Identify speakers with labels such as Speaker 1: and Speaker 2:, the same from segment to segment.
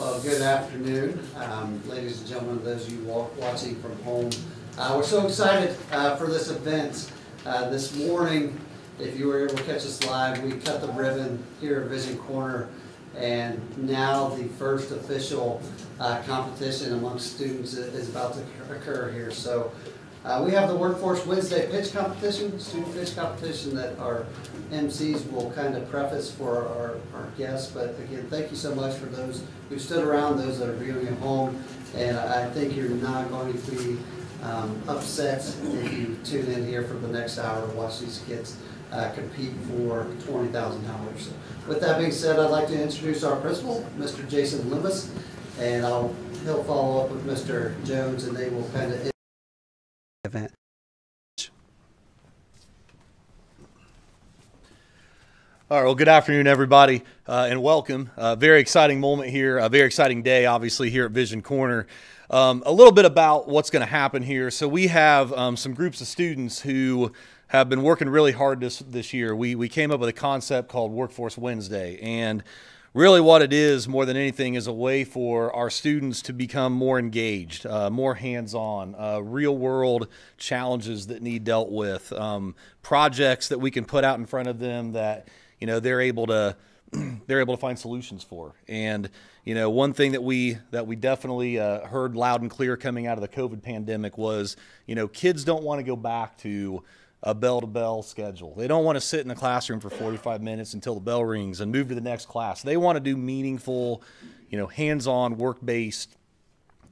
Speaker 1: Well, good afternoon, um, ladies and gentlemen, those of you watching from home. Uh, We're so excited uh, for this event. Uh, This morning, if you were able to catch us live, we cut the ribbon here at Vision Corner. And now the first official uh, competition amongst students is about to occur here. So uh, we have the Workforce Wednesday pitch competition, student pitch competition that our MCs will kind of preface for our, our guests. But again, thank you so much for those who stood around, those that are viewing at home. And I think you're not going to be um, upset if you tune in here for the next hour to watch these kids uh, compete for twenty thousand dollars. With that being said, I'd like to introduce our principal, Mr. Jason Limbus, and I'll, he'll follow up with Mr. Jones, and they will kind of event.
Speaker 2: All right, well, good afternoon, everybody, uh, and welcome. Uh, very exciting moment here, a very exciting day, obviously, here at Vision Corner. Um, a little bit about what's going to happen here. So, we have um, some groups of students who have been working really hard this, this year. We, we came up with a concept called Workforce Wednesday, and really what it is more than anything is a way for our students to become more engaged uh, more hands-on uh, real world challenges that need dealt with um, projects that we can put out in front of them that you know they're able to they're able to find solutions for. And you know one thing that we that we definitely uh, heard loud and clear coming out of the covid pandemic was you know kids don't want to go back to a bell to bell schedule. They don't want to sit in the classroom for 45 minutes until the bell rings and move to the next class. They want to do meaningful, you know, hands-on work-based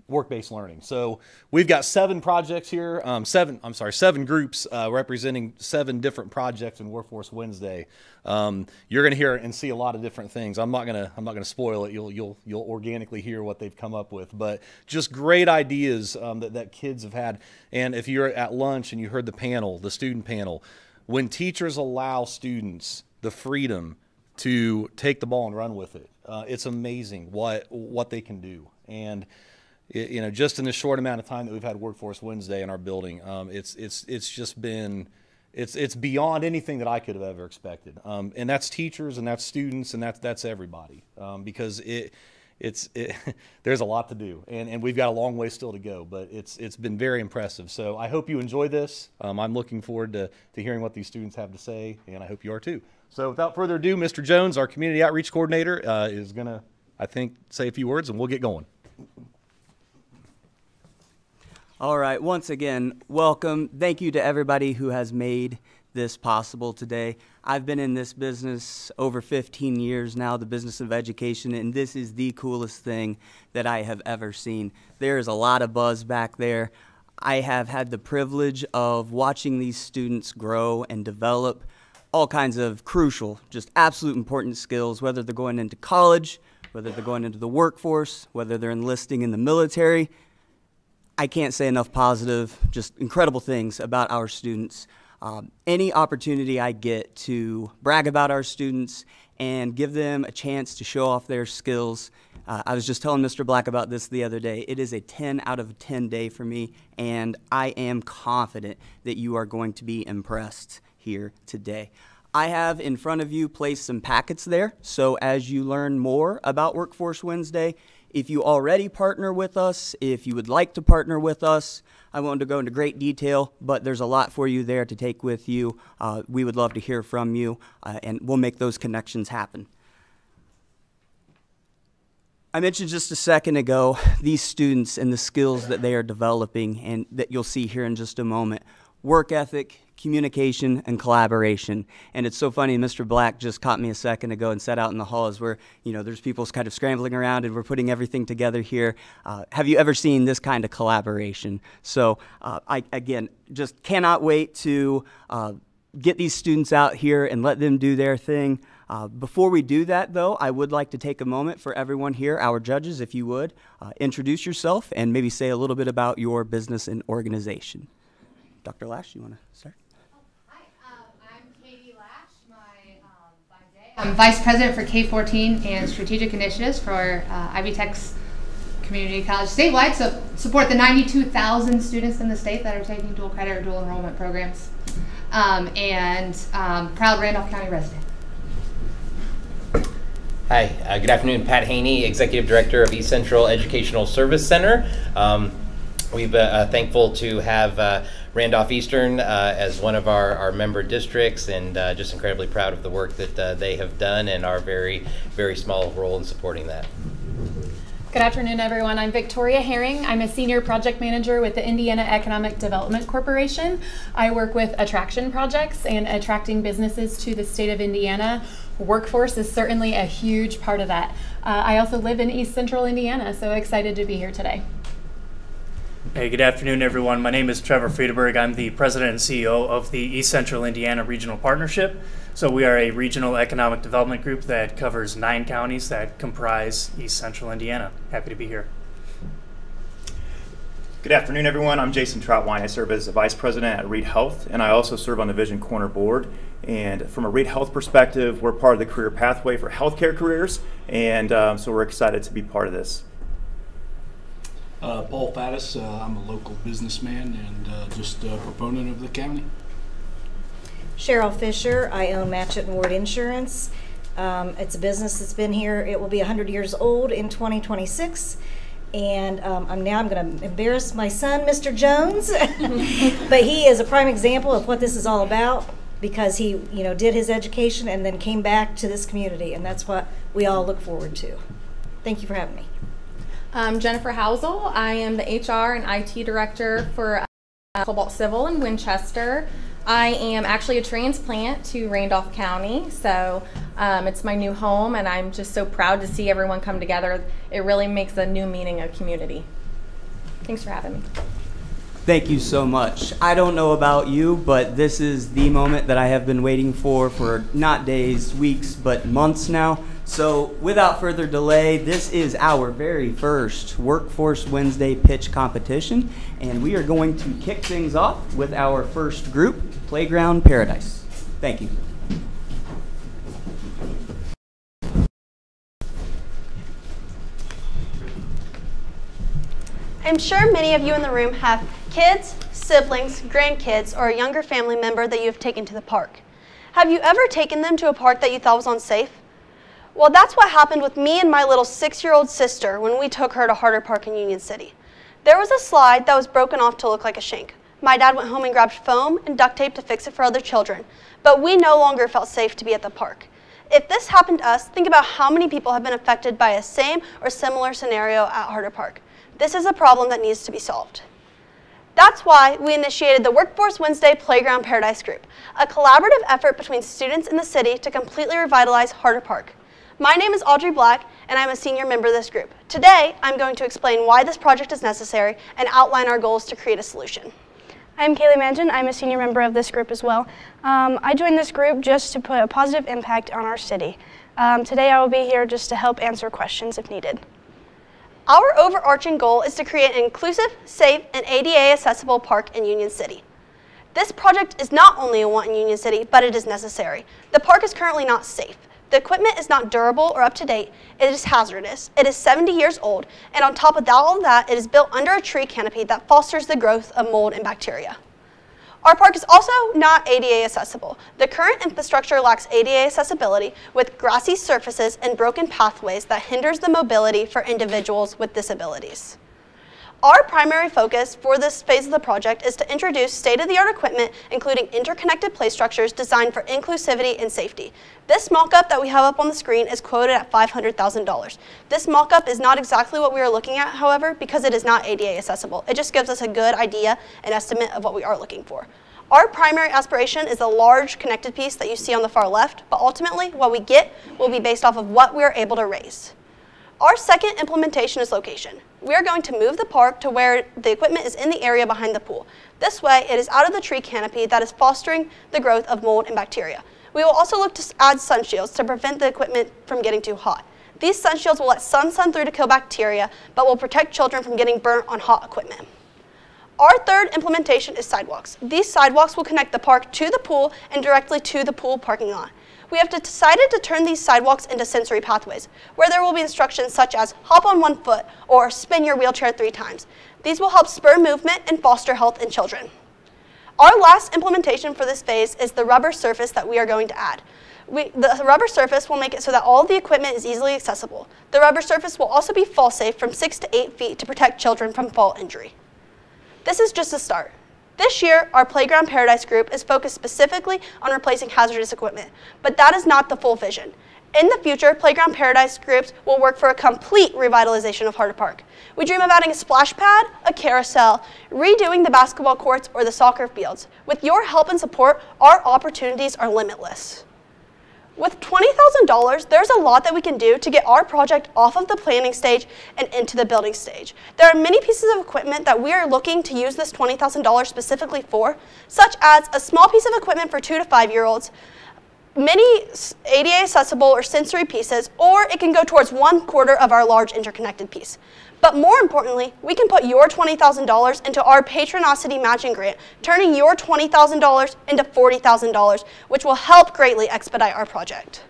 Speaker 2: work-based learning. So we've got seven projects here, um, seven, I'm sorry, seven groups uh, representing seven different projects in Workforce Wednesday. Um, you're going to hear and see a lot of different things. I'm not going to, I'm not going to spoil it. You'll, you'll, you'll organically hear what they've come up with, but just great ideas um, that, that kids have had. And if you're at lunch and you heard the panel, the student panel, when teachers allow students the freedom to take the ball and run with it, uh, it's amazing what, what they can do. And, it, you know, just in the short amount of time that we've had Workforce Wednesday in our building, um, it's it's it's just been it's it's beyond anything that I could have ever expected. Um, and that's teachers and that's students and that's that's everybody um, because it it's it, there's a lot to do and, and we've got a long way still to go but it's it's been very impressive. So i hope you enjoy this. Um, i'm looking forward to, to hearing what these students have to say and i hope you are too. So without further ado mr jones our community outreach coordinator uh, is going to i think say a few words and we'll get going
Speaker 3: All right, once again, welcome. Thank you to everybody who has made this possible today. I've been in this business over 15 years now, the business of education, and this is the coolest thing that I have ever seen. There is a lot of buzz back there. I have had the privilege of watching these students grow and develop all kinds of crucial, just absolute important skills, whether they're going into college, whether they're going into the workforce, whether they're enlisting in the military. I can't say enough positive, just incredible things about our students. Um, any opportunity I get to brag about our students and give them a chance to show off their skills. Uh, I was just telling Mr. Black about this the other day. It is a 10 out of 10 day for me, and I am confident that you are going to be impressed here today. I have in front of you placed some packets there, so as you learn more about Workforce Wednesday, if you already partner with us, if you would like to partner with us, I won't go into great detail, but there's a lot for you there to take with you. Uh, we would love to hear from you, uh, and we'll make those connections happen. I mentioned just a second ago these students and the skills that they are developing, and that you'll see here in just a moment work ethic, communication, and collaboration. And it's so funny, Mr. Black just caught me a second ago and sat out in the hall halls where, you know, there's people kind of scrambling around and we're putting everything together here. Uh, have you ever seen this kind of collaboration? So, uh, I, again, just cannot wait to uh, get these students out here and let them do their thing. Uh, before we do that, though, I would like to take a moment for everyone here, our judges, if you would, uh, introduce yourself and maybe say a little bit about your business and organization. Dr. Lash, you want to start?
Speaker 4: Hi, um, I'm Katie Lash. My um, by day, I'm Vice President for K-14 and Strategic Initiatives for uh, Ivy Tech's Community College statewide. So support the 92,000 students in the state that are taking dual credit or dual enrollment programs, um, and um, proud Randolph County resident.
Speaker 5: Hi, uh, good afternoon. Pat Haney, Executive Director of East Central Educational Service Center. Um, we've uh, uh, thankful to have uh, Randolph Eastern uh, as one of our, our member districts and uh, just incredibly proud of the work that uh, they have done and our very, very small role in supporting that.
Speaker 6: Good afternoon, everyone. I'm Victoria Herring. I'm a senior project manager with the Indiana Economic Development Corporation. I work with attraction projects and attracting businesses to the state of Indiana. Workforce is certainly a huge part of that. Uh, I also live in East Central Indiana, so excited to be here today.
Speaker 7: Hey, good afternoon, everyone. My name is Trevor Friedeberg. I'm the president and CEO of the East Central Indiana Regional Partnership. So, we are a regional economic development group that covers nine counties that comprise East Central Indiana. Happy to be here.
Speaker 8: Good afternoon, everyone. I'm Jason Troutwine. I serve as the vice president at Reid Health, and I also serve on the Vision Corner board. And from a Reid Health perspective, we're part of the career pathway for healthcare careers, and um, so we're excited to be part of this.
Speaker 9: Uh, Paul Faddis, uh, I'm a local businessman and uh, just a proponent of the county.
Speaker 10: Cheryl Fisher, I own Matchett and Ward Insurance. Um, it's a business that's been here, it will be 100 years old in 2026. And um, I'm now I'm going to embarrass my son, Mr. Jones, but he is a prime example of what this is all about because he, you know, did his education and then came back to this community, and that's what we all look forward to. Thank you for having me.
Speaker 11: I'm Jennifer Housel. I am the HR and IT director for uh, Cobalt Civil in Winchester. I am actually a transplant to Randolph County, so um, it's my new home, and I'm just so proud to see everyone come together. It really makes a new meaning of community. Thanks for having me.
Speaker 3: Thank you so much. I don't know about you, but this is the moment that I have been waiting for for not days, weeks, but months now. So, without further delay, this is our very first Workforce Wednesday pitch competition, and we are going to kick things off with our first group, Playground Paradise. Thank you.
Speaker 12: I'm sure many of you in the room have kids, siblings, grandkids, or a younger family member that you have taken to the park. Have you ever taken them to a park that you thought was unsafe? Well, that's what happened with me and my little six year old sister when we took her to Harder Park in Union City. There was a slide that was broken off to look like a shank. My dad went home and grabbed foam and duct tape to fix it for other children, but we no longer felt safe to be at the park. If this happened to us, think about how many people have been affected by a same or similar scenario at Harder Park. This is a problem that needs to be solved. That's why we initiated the Workforce Wednesday Playground Paradise Group, a collaborative effort between students in the city to completely revitalize Harder Park. My name is Audrey Black, and I'm a senior member of this group. Today, I'm going to explain why this project is necessary and outline our goals to create a solution.
Speaker 13: I'm Kaylee Mansion. I'm a senior member of this group as well. Um, I joined this group just to put a positive impact on our city. Um, today, I will be here just to help answer questions if needed.
Speaker 12: Our overarching goal is to create an inclusive, safe, and ADA accessible park in Union City. This project is not only a want in Union City, but it is necessary. The park is currently not safe. The equipment is not durable or up to date. It is hazardous. It is 70 years old, and on top of all of that, it is built under a tree canopy that fosters the growth of mold and bacteria. Our park is also not ADA accessible. The current infrastructure lacks ADA accessibility with grassy surfaces and broken pathways that hinders the mobility for individuals with disabilities. Our primary focus for this phase of the project is to introduce state-of-the-art equipment, including interconnected play structures designed for inclusivity and safety. This mock-up that we have up on the screen is quoted at $500,000. This mock-up is not exactly what we are looking at, however, because it is not ADA accessible. It just gives us a good idea and estimate of what we are looking for. Our primary aspiration is a large connected piece that you see on the far left, but ultimately what we get will be based off of what we are able to raise. Our second implementation is location. We are going to move the park to where the equipment is in the area behind the pool. This way, it is out of the tree canopy that is fostering the growth of mold and bacteria. We will also look to add sun shields to prevent the equipment from getting too hot. These sun shields will let sun sun through to kill bacteria, but will protect children from getting burnt on hot equipment. Our third implementation is sidewalks. These sidewalks will connect the park to the pool and directly to the pool parking lot we have decided to turn these sidewalks into sensory pathways, where there will be instructions such as hop on one foot or spin your wheelchair three times. These will help spur movement and foster health in children. Our last implementation for this phase is the rubber surface that we are going to add. We, the rubber surface will make it so that all the equipment is easily accessible. The rubber surface will also be fall safe from 6 to 8 feet to protect children from fall injury. This is just a start. This year, our Playground Paradise group is focused specifically on replacing hazardous equipment, but that is not the full vision. In the future, Playground Paradise groups will work for a complete revitalization of Harder Park. We dream of adding a splash pad, a carousel, redoing the basketball courts, or the soccer fields. With your help and support, our opportunities are limitless. With $20,000, there's a lot that we can do to get our project off of the planning stage and into the building stage. There are many pieces of equipment that we are looking to use this $20,000 specifically for, such as a small piece of equipment for two to five year olds, many ADA accessible or sensory pieces, or it can go towards one quarter of our large interconnected piece. But more importantly, we can put your $20,000 into our Patronosity matching grant, turning your $20,000 into $40,000, which will help greatly expedite our project.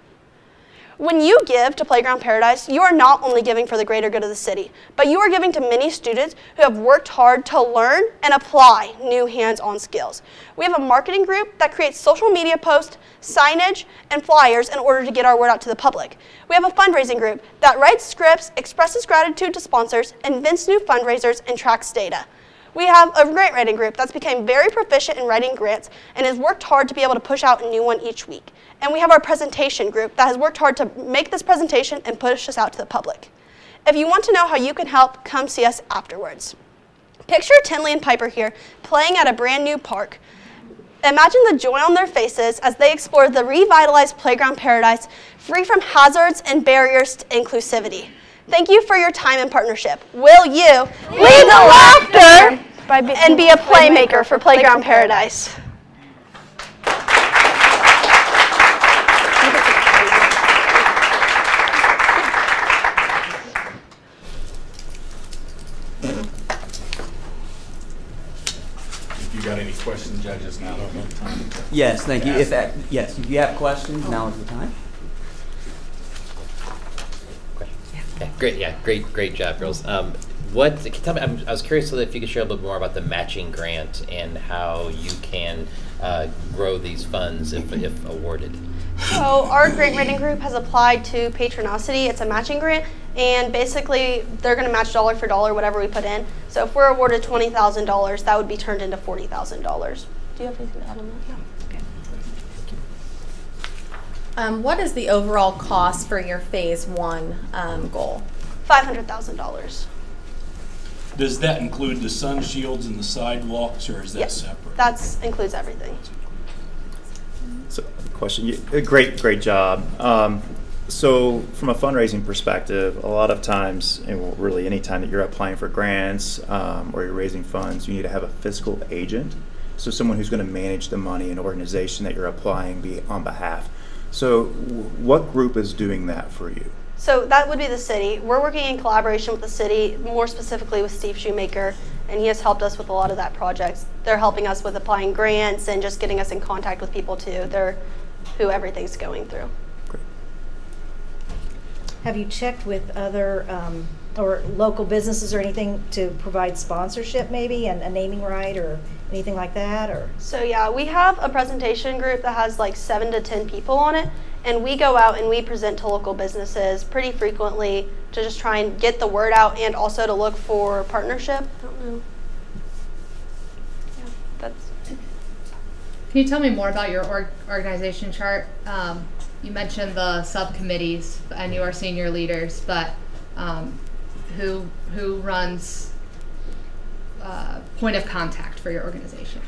Speaker 12: When you give to Playground Paradise, you are not only giving for the greater good of the city, but you are giving to many students who have worked hard to learn and apply new hands-on skills. We have a marketing group that creates social media posts, signage, and flyers in order to get our word out to the public. We have a fundraising group that writes scripts, expresses gratitude to sponsors, invents new fundraisers, and tracks data. We have a grant writing group that's become very proficient in writing grants and has worked hard to be able to push out a new one each week. And we have our presentation group that has worked hard to make this presentation and push us out to the public. If you want to know how you can help, come see us afterwards. Picture Tinley and Piper here playing at a brand new park. Imagine the joy on their faces as they explore the revitalized playground paradise free from hazards and barriers to inclusivity. Thank you for your time and partnership. Will you lead the laughter and be a playmaker for Playground Paradise?
Speaker 9: If you got any questions, judges, now don't have time.
Speaker 3: Yes, thank you. If that, yes, if you have questions, now is the time.
Speaker 5: Yeah, great. Yeah, great, great job, girls. Um, what can you tell me? I'm, I was curious if you could share a little bit more about the matching grant and how you can uh, grow these funds if, if awarded.
Speaker 12: So our grant writing group has applied to Patronosity. It's a matching grant, and basically they're going to match dollar for dollar whatever we put in. So if we're awarded twenty thousand dollars, that would be turned into forty thousand dollars. Do you have anything to add on that?
Speaker 11: Um, what is the overall cost for your phase one um, goal?
Speaker 12: Five hundred thousand dollars.
Speaker 9: Does that include the sun shields and the sidewalks, or is that
Speaker 12: Yes,
Speaker 9: separate?
Speaker 12: that includes everything.
Speaker 8: So, question, you- great, great job. Um, So from a fundraising perspective, a lot of times, and well, really anytime that you're applying for grants um, or you're raising funds, you need to have a fiscal agent. So someone who's going to manage the money, and organization that you're applying be on behalf. So what group is doing that for you?
Speaker 12: So that would be the city. We're working in collaboration with the city, more specifically with Steve Shoemaker, and he has helped us with a lot of that projects. They're helping us with applying grants and just getting us in contact with people too. They're who everything's going through.
Speaker 10: Have you checked with other, um, or local businesses or anything to provide sponsorship maybe and a naming right or anything like that or?
Speaker 12: So yeah, we have a presentation group that has like seven to ten people on it, and we go out and we present to local businesses pretty frequently to just try and get the word out and also to look for partnership. I don't know. Yeah, that's.
Speaker 4: Can you tell me more about your org- organization chart? Um, you mentioned the subcommittees and you are senior leaders, but um, who who runs uh, point of contact for your organization?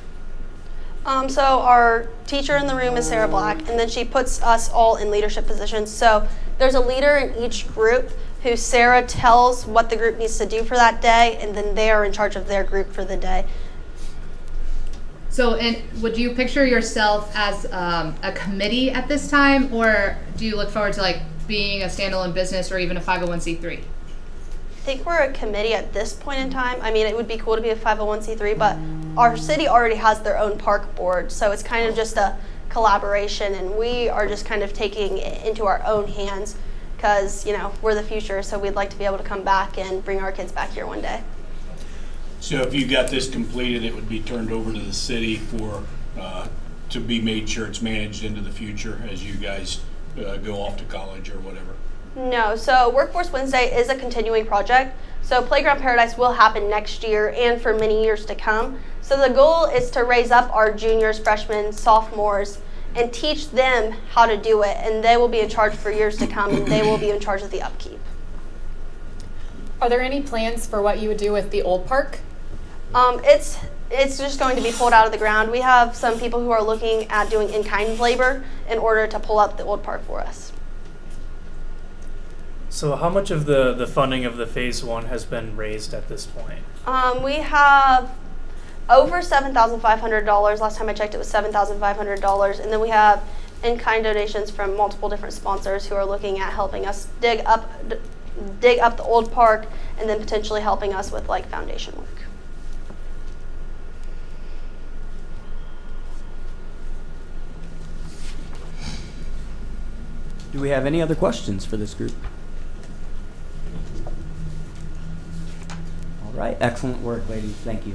Speaker 12: Um, so our teacher in the room is Sarah Black, and then she puts us all in leadership positions. So there's a leader in each group who Sarah tells what the group needs to do for that day, and then they are in charge of their group for the day.
Speaker 4: So, and would you picture yourself as um, a committee at this time, or do you look forward to like being a standalone business or even a 501c3?
Speaker 12: I think we're a committee at this point in time. I mean, it would be cool to be a 501c3, but our city already has their own park board, so it's kind of just a collaboration, and we are just kind of taking it into our own hands because, you know, we're the future, so we'd like to be able to come back and bring our kids back here one day.
Speaker 9: So if you got this completed, it would be turned over to the city for uh, to be made sure it's managed into the future as you guys uh, go off to college or whatever?
Speaker 12: No, so Workforce Wednesday is a continuing project. So Playground Paradise will happen next year and for many years to come. So the goal is to raise up our juniors, freshmen, sophomores, and teach them how to do it. And they will be in charge for years to come, and they will be in charge of the upkeep.
Speaker 6: Are there any plans for what you would do with the old park?
Speaker 12: Um, it's it's just going to be pulled out of the ground. We have some people who are looking at doing in-kind labor in order to pull up the old park for us.
Speaker 7: So, how much of the, the funding of the phase one has been raised at this point?
Speaker 12: Um, we have over $7,500. Last time I checked, it was $7,500. And then we have in kind donations from multiple different sponsors who are looking at helping us dig up, d- dig up the old park and then potentially helping us with like foundation work.
Speaker 3: Do we have any other questions for this group? All right, excellent work, ladies. Thank you.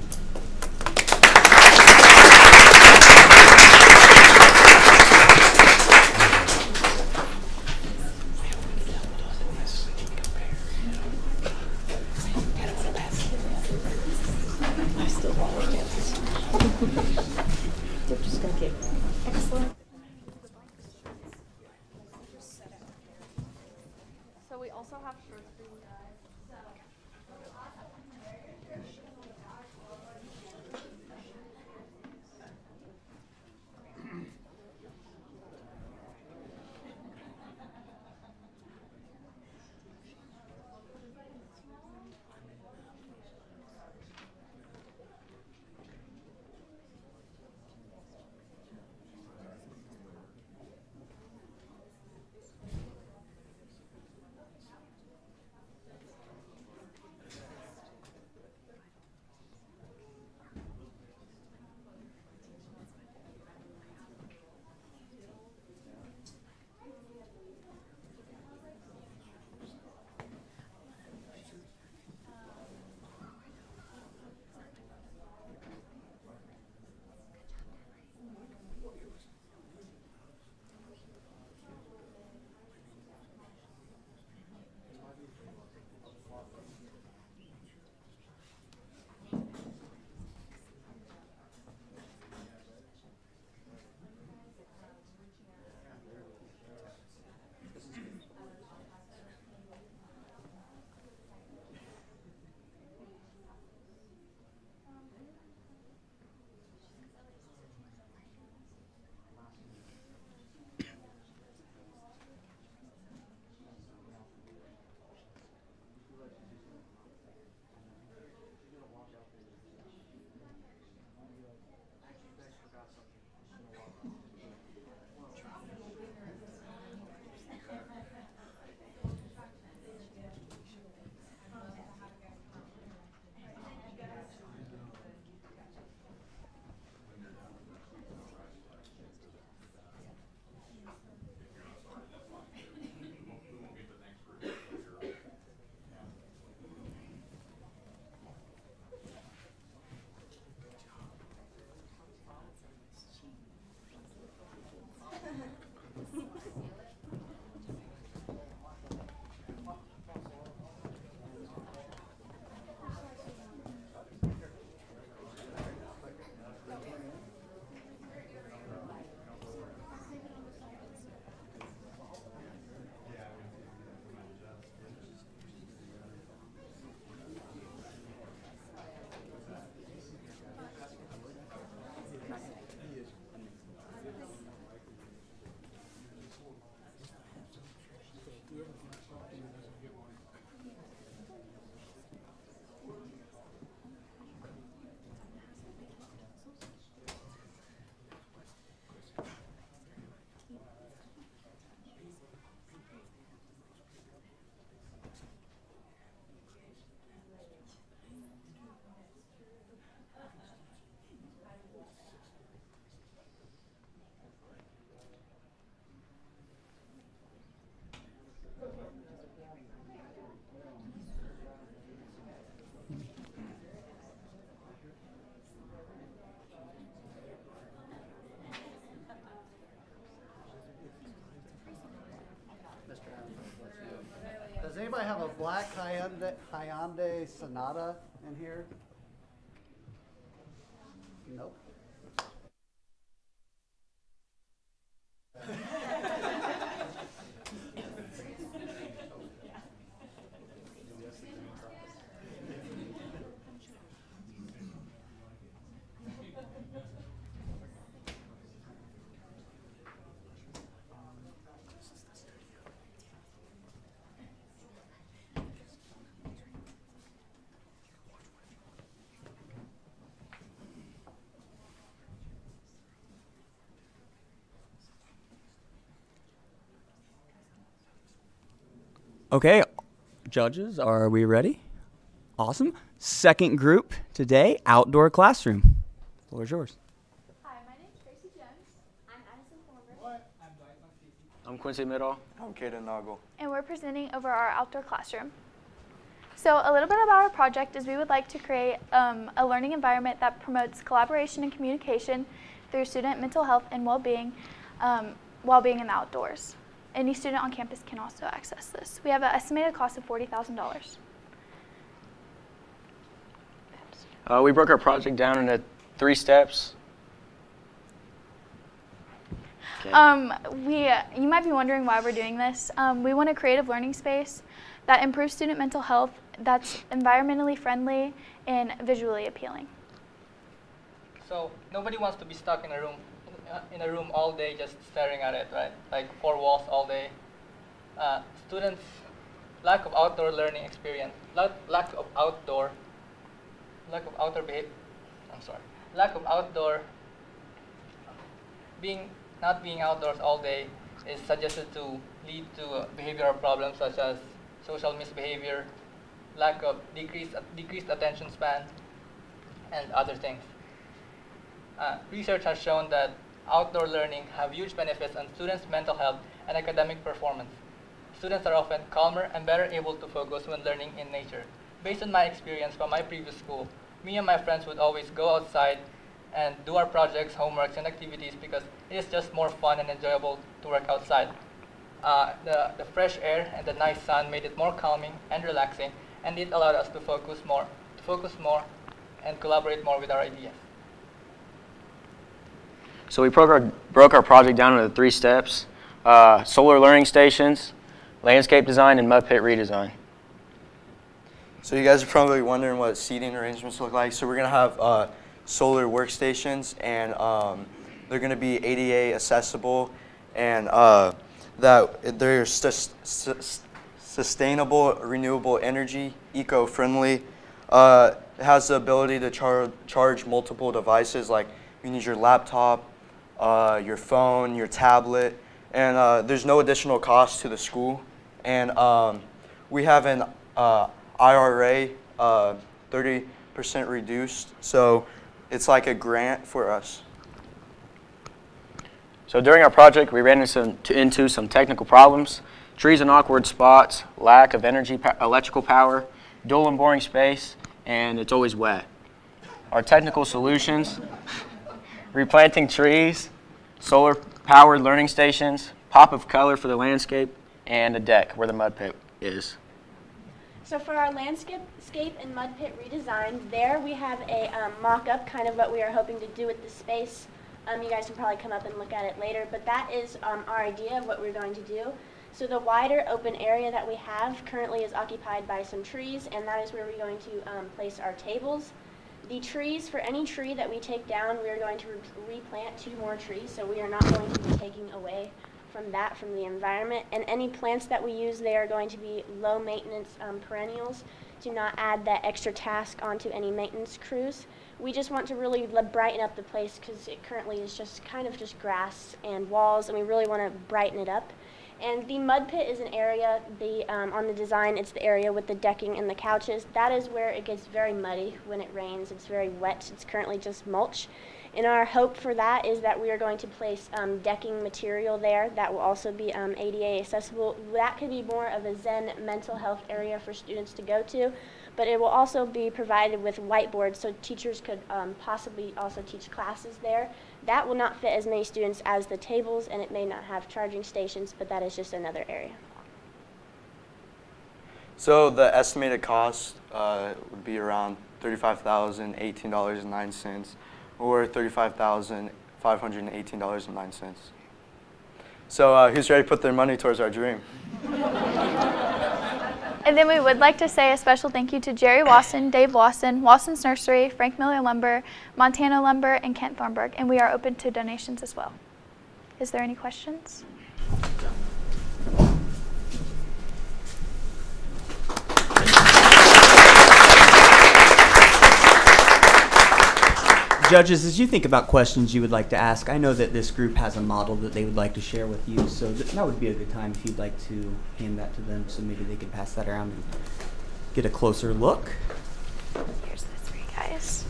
Speaker 1: Black Hyundai, Hyundai Sonata in here?
Speaker 3: Okay, judges, are we ready? Awesome. Second group today, outdoor classroom. Floor is yours.
Speaker 14: Hi, my name is Tracy Jones. I'm Addison Former.
Speaker 15: I'm Quincy Middle. I'm Kaden Noggle.
Speaker 14: And we're presenting over our outdoor classroom. So a little bit about our project is we would like to create um, a learning environment that promotes collaboration and communication through student mental health and well-being um, while being in the outdoors. Any student on campus can also access this. We have an estimated cost of $40,000.
Speaker 15: Uh, we broke our project down into three steps.
Speaker 14: Okay. Um, we, uh, you might be wondering why we're doing this. Um, we want a creative learning space that improves student mental health, that's environmentally friendly, and visually appealing.
Speaker 16: So nobody wants to be stuck in a room in a room all day just staring at it, right? Like four walls all day. Uh, students lack of outdoor learning experience, lack, lack of outdoor, lack of outdoor behavior. I'm sorry, lack of outdoor. Being not being outdoors all day is suggested to lead to uh, behavioral problems such as social misbehavior, lack of decreased uh, decreased attention span, and other things. Uh, research has shown that outdoor learning have huge benefits on students' mental health and academic performance. Students are often calmer and better able to focus when learning in nature. Based on my experience from my previous school, me and my friends would always go outside and do our projects, homeworks, and activities because it is just more fun and enjoyable to work outside. Uh, the, the fresh air and the nice sun made it more calming and relaxing, and it allowed us to focus more, to focus more, and collaborate more with our ideas.
Speaker 15: So we broke our, broke our project down into three steps, uh, solar learning stations, landscape design, and mud pit redesign.
Speaker 17: So you guys are probably wondering what seating arrangements look like. So we're going to have uh, solar workstations, and um, they're going to be ADA accessible, and uh, that they're sustainable, renewable energy, eco-friendly. Uh, it has the ability to char charge multiple devices, like you need your laptop, uh, your phone, your tablet, and uh, there's no additional cost to the school. And um, we have an uh, IRA 30% uh, reduced, so it's like a grant for us.
Speaker 15: So during our project, we ran into some, into some technical problems. Trees in awkward spots, lack of energy, electrical power, dull and boring space, and it's always wet. Our technical solutions replanting trees, solar powered learning stations, pop of color for the landscape, and a deck where the mud pit is.
Speaker 18: So for our landscape and mud pit redesign, there we have a um, mock-up, kind of what we are hoping to do with the space. Um, you guys can probably come up and look at it later, but that is um, our idea of what we're going to do. So the wider open area that we have currently is occupied by some trees, and that is where we're going to um, place our tables. The trees, for any tree that we take down, we are going to re replant two more trees, so we are not going to be taking away from that, from the environment. And any plants that we use, they are going to be low maintenance um, perennials Do not add that extra task onto any maintenance crews. We just want to really brighten up the place because it currently is just kind of just grass and walls, and we really want to brighten it up. And the mud pit is an area, the, um, on the design, it's the area with the decking and the couches. That is where it gets very muddy when it rains. It's very wet. It's currently just mulch. And our hope for that is that we are going to place um, decking material there that will also be um, ADA accessible. That could be more of a Zen mental health area for students to go to, but it will also be provided with whiteboards so teachers could um, possibly also teach classes there. That will not fit as many students as the tables, and it may not have charging stations, but that is just another area.
Speaker 17: So the estimated cost uh, would be around $35,018.09 or $35,518.09. So uh, who's ready to put their money towards our dream?
Speaker 14: And then we would like to say a special thank you to Jerry Wasson, Dave Lawson, Wasson's Nursery, Frank Miller Lumber, Montana Lumber, and Kent Thornburg. And we are open to donations as well. Is there any questions?
Speaker 3: Judges, as you think about questions you would like to ask, I know that this group has a model that they would like to share with you, so th- that would be a good time if you'd like to hand that to them, so maybe they could pass that around and get a closer look.
Speaker 14: Here's the three guys.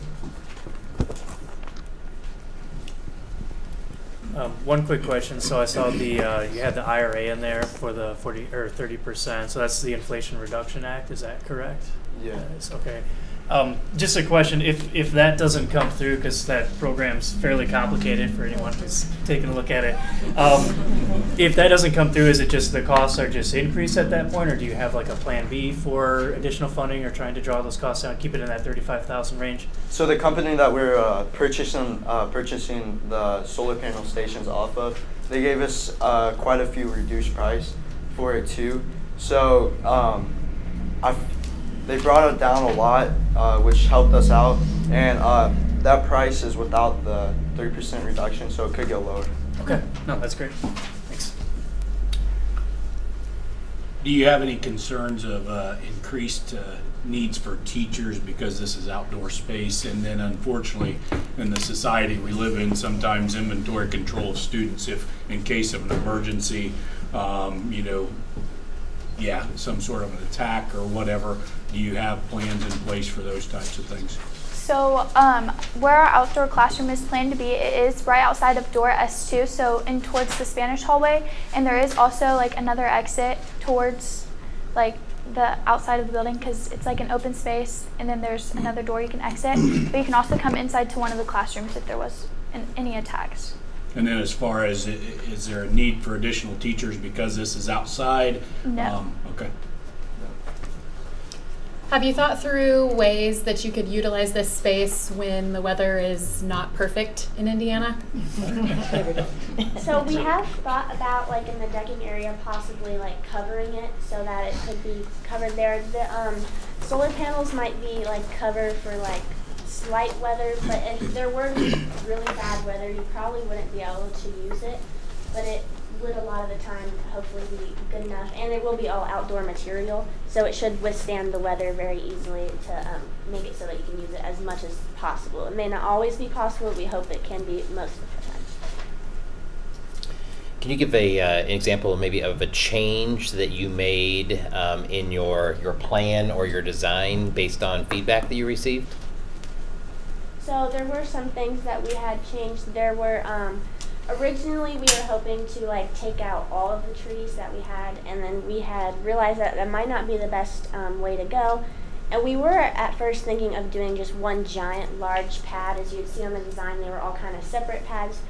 Speaker 7: Um, one quick question. So I saw the uh, you had the IRA in there for the 40 or 30 percent. So that's the Inflation Reduction Act. Is that correct?
Speaker 17: Yeah.
Speaker 7: That is, okay. Um, just a question: If if that doesn't come through, because that program's fairly complicated for anyone who's taking a look at it, um, if that doesn't come through, is it just the costs are just increased at that point, or do you have like a plan B for additional funding, or trying to draw those costs down, keep it in that 35,000 range?
Speaker 17: So the company that we're uh, purchasing uh, purchasing the solar panel stations off of, they gave us uh, quite a few reduced price for it too. So um, I, they brought it down a lot, uh, which helped us out, and uh, that price is without the 3% reduction, so it could go lower.
Speaker 7: Okay. No, that's great. Thanks.
Speaker 9: Do you have any concerns of uh, increased uh, needs for teachers because this is outdoor space? And then unfortunately, in the society we live in, sometimes inventory control of students if in case of an emergency, um, you know, yeah, some sort of an attack or whatever, do you have plans in place for those types of things?
Speaker 14: So um, where our outdoor classroom is planned to be, it is right outside of door S2, so in towards the Spanish hallway, and there is also like another exit towards like the outside of the building because it's like an open space, and then there's another door you can exit. but you can also come inside to one of the classrooms if there was an, any attacks.
Speaker 9: And then as far as, i- i- is there a need for additional teachers because this is outside?
Speaker 14: No.
Speaker 9: Um, Okay.
Speaker 6: Have you thought through ways that you could utilize this space when the weather is not perfect in Indiana?
Speaker 18: So we have thought about like in the decking area possibly like covering it so that it could be covered there. The um, solar panels might be like cover for like slight weather, but if there were really bad weather, you probably wouldn't be able to use it. But it would a lot of the time hopefully be good enough, and it will be all outdoor material, so it should withstand the weather very easily to um, make it so that you can use it as much as possible. It may not always be possible. We hope it can be most of the time.
Speaker 5: Can you give a, uh, an example maybe of a change that you made um, in your, your plan or your design based on feedback that you received?
Speaker 18: So there were some things that we had changed. There were um, originally we were hoping to like take out all of the trees that we had, and then we had realized that that might not be the best um, way to go. And we were at first thinking of doing just one giant large pad, as you'd see on the design. They were all kind of separate pads.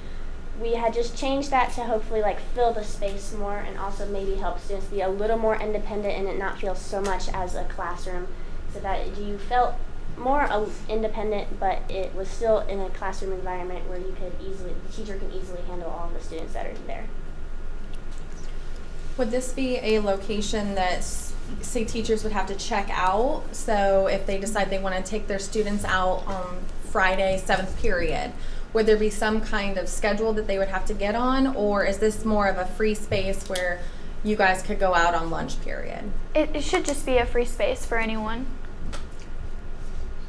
Speaker 18: We had just changed that to hopefully like fill the space more, and also maybe help students be a little more independent and it not feel so much as a classroom, so that you felt more uh, independent, but it was still in a classroom environment where you could easily, the teacher can easily handle all of the students that are there.
Speaker 11: Would this be a location that, say, teachers would have to check out? So if they decide they want to take their students out on Friday, seventh period, would there be some kind of schedule that they would have to get on? Or is this more of a free space where you guys could go out on lunch period?
Speaker 14: It, it should just be a free space for anyone.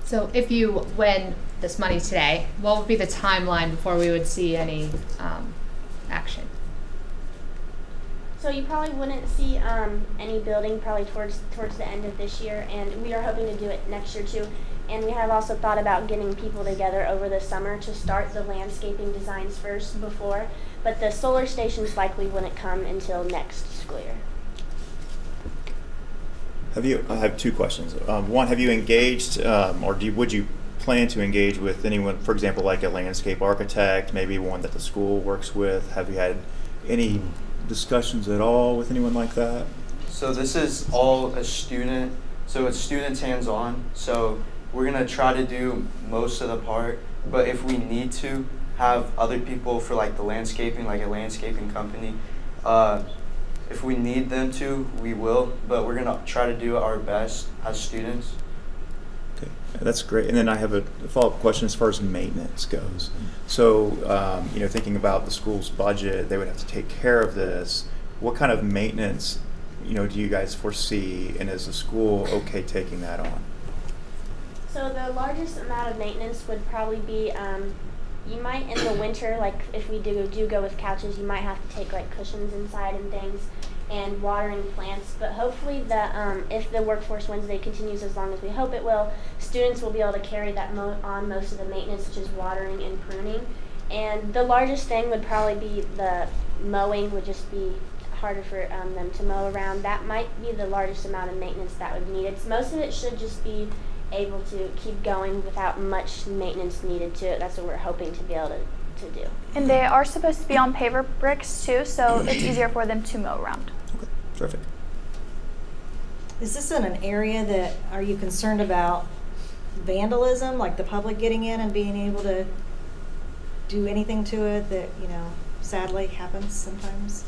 Speaker 4: So if you win this money today, what would be the timeline before we would see any um, action?
Speaker 18: So you probably wouldn't see um, any building probably towards towards the end of this year, and we are hoping to do it next year too. And we have also thought about getting people together over the summer to start the landscaping designs first before, but the solar stations likely wouldn't come until next school year.
Speaker 8: Have you? I have two questions. Um, one, have you engaged, um, or do would you plan to engage with anyone, for example, like a landscape architect, maybe one that the school works with? Have you had any discussions at all with anyone like that?
Speaker 17: So this is all a student, so it's students hands-on. So we're gonna try to do most of the part, but if we need to have other people for like the landscaping, like a landscaping company, uh, if we need them to, we will, but we're gonna try to do our best as students.
Speaker 8: Okay, that's great. And then I have a follow-up question as far as maintenance goes. So, um, you know, thinking about the school's budget, they would have to take care of this. What kind of maintenance, you know, do you guys foresee, and is the school okay taking that on?
Speaker 18: So the largest amount of maintenance would probably be, um, you might in the winter, like if we do do go with couches, you might have to take like cushions inside and things, and watering plants. But hopefully, the um, if the workforce Wednesday continues as long as we hope it will, students will be able to carry that mo- on most of the maintenance, such as watering and pruning. And the largest thing would probably be the mowing. Would just be harder for um, them to mow around. That might be the largest amount of maintenance that would be needed. Most of it should just be able to keep going without much maintenance needed to it. That's what we're hoping to be able to, to do.
Speaker 14: And they are supposed to be on paver bricks too, so it's easier for them to mow around.
Speaker 8: Okay, terrific.
Speaker 10: Is this in an area that, are you concerned about vandalism, like the public getting in and being able to do anything to it that, you know, sadly happens sometimes?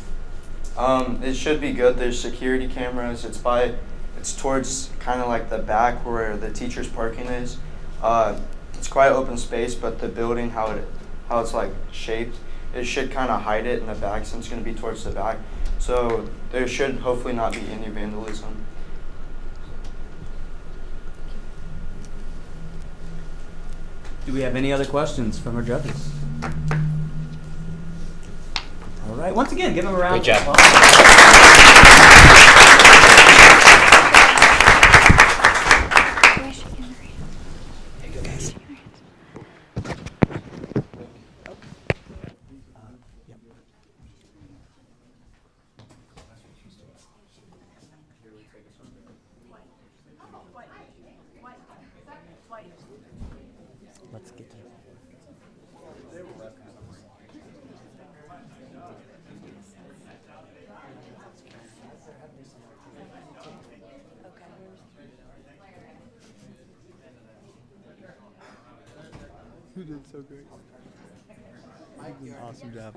Speaker 17: Um, it should be good. There's security cameras. It's by, it's towards kind of like the back where the teachers' parking is. Uh, it's quite open space, but the building, how it, how it's like shaped, it should kind of hide it in the back since it's going to be towards the back. So there should hopefully not be any vandalism.
Speaker 3: Do we have any other questions from our judges? All right, once again, give them a round
Speaker 5: Great
Speaker 3: of
Speaker 5: job.
Speaker 3: applause. Let's get to
Speaker 19: You did great. You did an awesome job.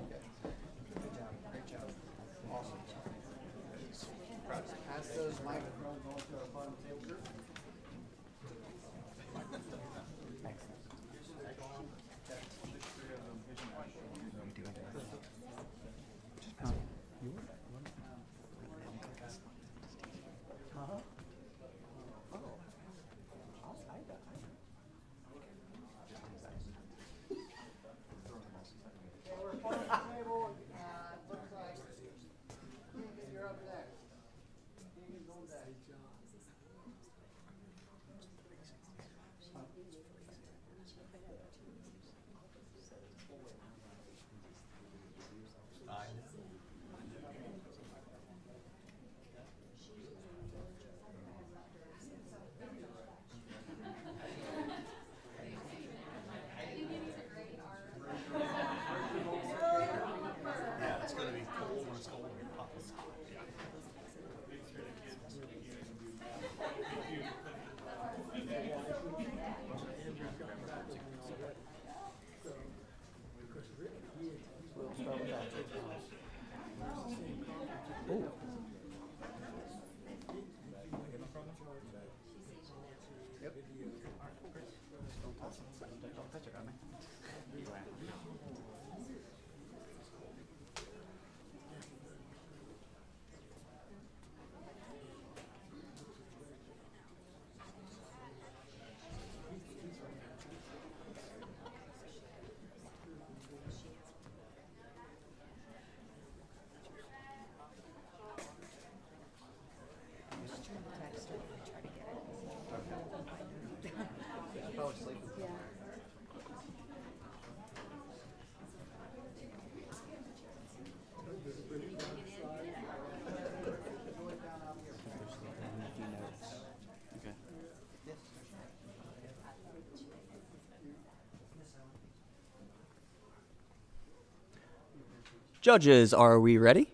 Speaker 3: Judges, are we ready?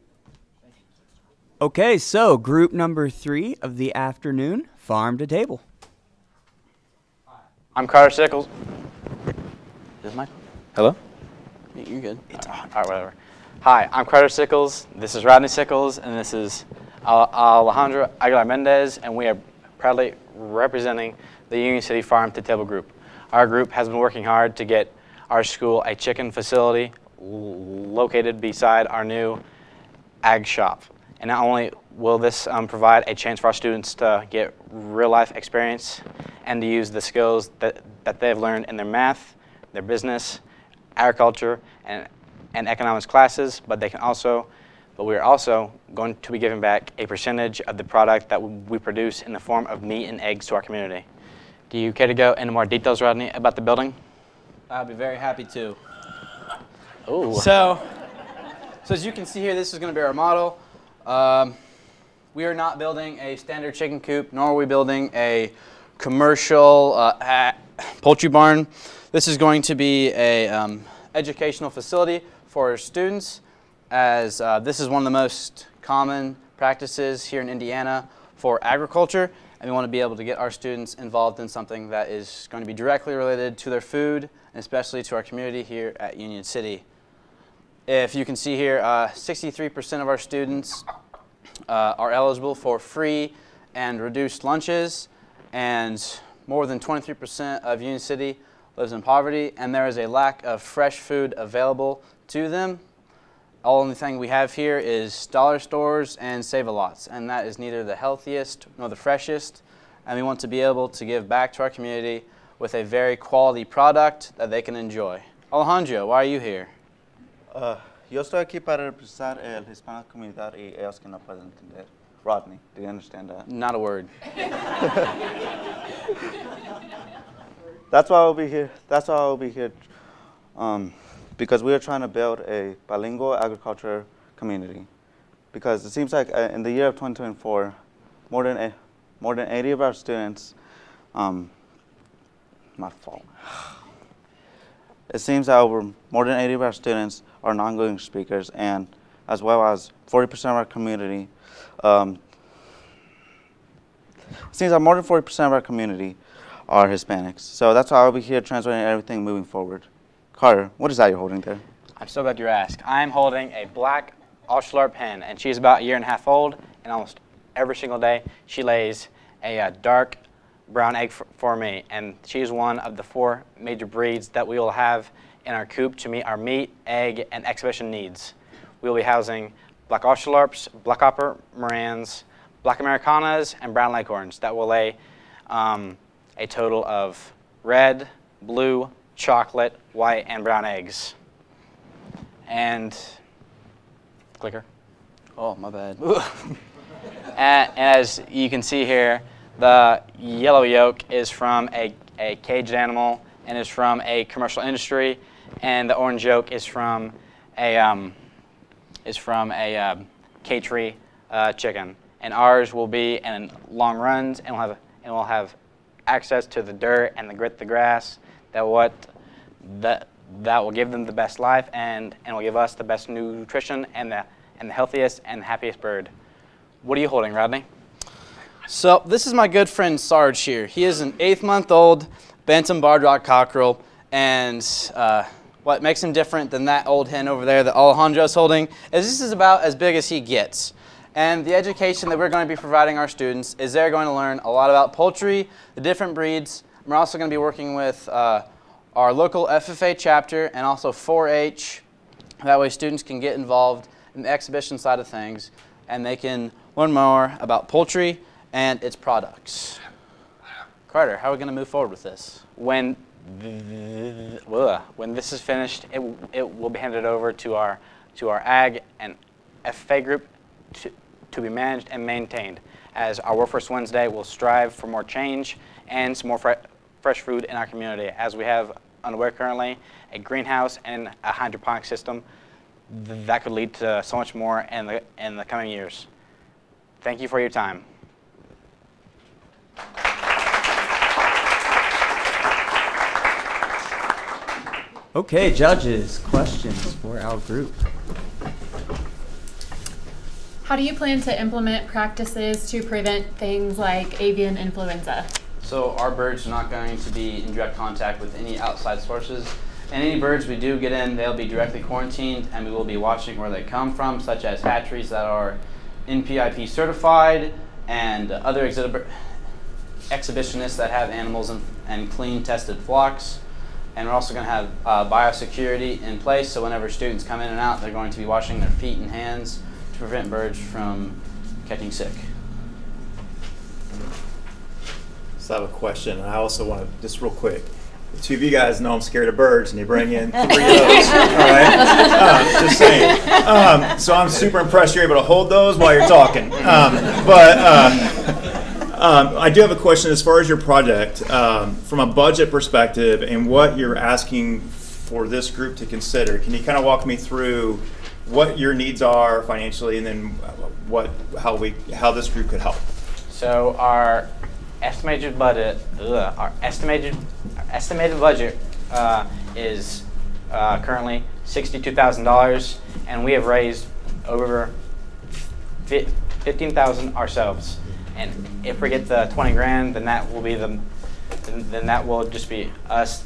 Speaker 3: Okay, so group number three of the afternoon, farm to table.
Speaker 20: I'm Carter Sickles. Is my hello? Y- You're good. It's on. All right, whatever. Hi, I'm Carter Sickles. This is Rodney Sickles, and this is Al- Alejandro Aguilar Mendez, and we are proudly representing the Union City Farm to Table Group. Our group has been working hard to get our school a chicken facility l- located beside our new ag shop. And not only will this um, provide a chance for our students to get real life experience and to use the skills that, that they've learned in their math, their business, agriculture, and, and economics classes, but they can also, but we're also going to be giving back a percentage of the product that we produce in the form of meat and eggs to our community. Do you care to go into more details, Rodney, about the building?
Speaker 21: I'll be very happy to. So, so as you can see here, this is going to be our model. Um, we are not building a standard chicken coop, nor are we building a commercial uh, poultry barn. This is going to be a um, educational facility for our students, as uh, this is one of the most common practices here in Indiana for agriculture, and we want to be able to get our students involved in something that is going to be directly related to their food, and especially to our community here at Union City. If you can see here, uh, 63% of our students uh, are eligible for free and reduced lunches, and more than 23% of Union City lives in poverty, and there is a lack of fresh food available to them. Only thing we have here is dollar stores and save-a-lots, and that is neither the healthiest nor the freshest. And we want to be able to give back to our community with a very quality product that they can enjoy. Alejandro, why are you here?
Speaker 22: Uh, yo estoy aquí para representar el hispana comunidad y ellos que no pueden entender. Rodney, do you understand that?
Speaker 21: Not a word.
Speaker 22: That's why I'll be here. That's why I'll be here, um, because we are trying to build a bilingual agriculture community. Because it seems like uh, in the year of 2024, more than a, more than 80 of our students, um, my fault. It seems that over more than 80 of our students are non-English speakers, and as well as 40% of our community. Um, seems that more than 40% of our community are Hispanics. So that's why I'll be here translating everything moving forward. Carter, what is that you're holding there?
Speaker 20: I'm so glad you asked. I'm holding a black Australorp hen, and she's about a year and a half old, and almost every single day she lays a uh, dark brown egg for, for me, and she's one of the four major breeds that we will have in our coop to meet our meat, egg, and exhibition needs. We will be housing black Australorps, black Copper Marans, black Americanas, and brown Leghorns that will lay um, a total of red, blue, chocolate, white, and brown eggs. And clicker.
Speaker 21: Oh, my bad.
Speaker 20: And as you can see here, the yellow yolk is from a, a caged animal and is from a commercial industry, and the orange yolk is from a um, is from a um, catery uh, chicken. And ours will be in long runs, and we'll have and we'll have access to the dirt and the grit, the grass. That what that that will give them the best life, and and will give us the best nutrition and the and the healthiest and happiest bird. What are you holding, Rodney?
Speaker 21: So this is my good friend Sarge here. He is an eighth-month-old Bantam Barred Rock Cockerel, and uh, what makes him different than that old hen over there that Alejandro's holding is this is about as big as he gets. And the education that we're going to be providing our students is they're going to learn a lot about poultry, the different breeds. We're also going to be working with uh, our local FFA chapter and also 4-H. That way students can get involved in the exhibition side of things and they can learn more about poultry and its products. Carter, how are we going to move forward with this?
Speaker 20: When when this is finished, it, it will be handed over to our to our ag and FFA group to, to be managed and maintained. As our Workforce Wednesday will strive for more change and some more fre- fresh food in our community, as we have underway currently a greenhouse and a hydroponic system th- that could lead to so much more in the in the coming years. Thank you for your time.
Speaker 3: Okay, judges, questions for our group.
Speaker 6: How do you plan to implement practices to prevent things like avian influenza?
Speaker 20: So our birds are not going to be in direct contact with any outside sources. And any birds we do get in, they'll be directly quarantined and we will be watching where they come from, such as hatcheries that are NPIP certified and other exhibitionists that have animals and, and clean tested flocks. And we're also going to have uh, biosecurity in place, so whenever students come in and out, they're going to be washing their feet and hands to prevent birds from catching sick.
Speaker 8: So I have a question, and I also want to, just real quick, the two of you guys know I'm scared of birds, and you bring in three of those, all right? Uh, just saying. Um, so I'm super impressed you're able to hold those while you're talking. Um, but uh, um, I do have a question as far as your project, um, from a budget perspective, and what you're asking for this group to consider. Can you kind of walk me through what your needs are financially, and then what how we how this group could help?
Speaker 20: So our estimated budget, ugh, our estimated estimated budget uh, is uh, currently sixty-two thousand dollars, and we have raised over fifteen thousand ourselves. And if we get the twenty grand, then that will be the, then, then that will just be us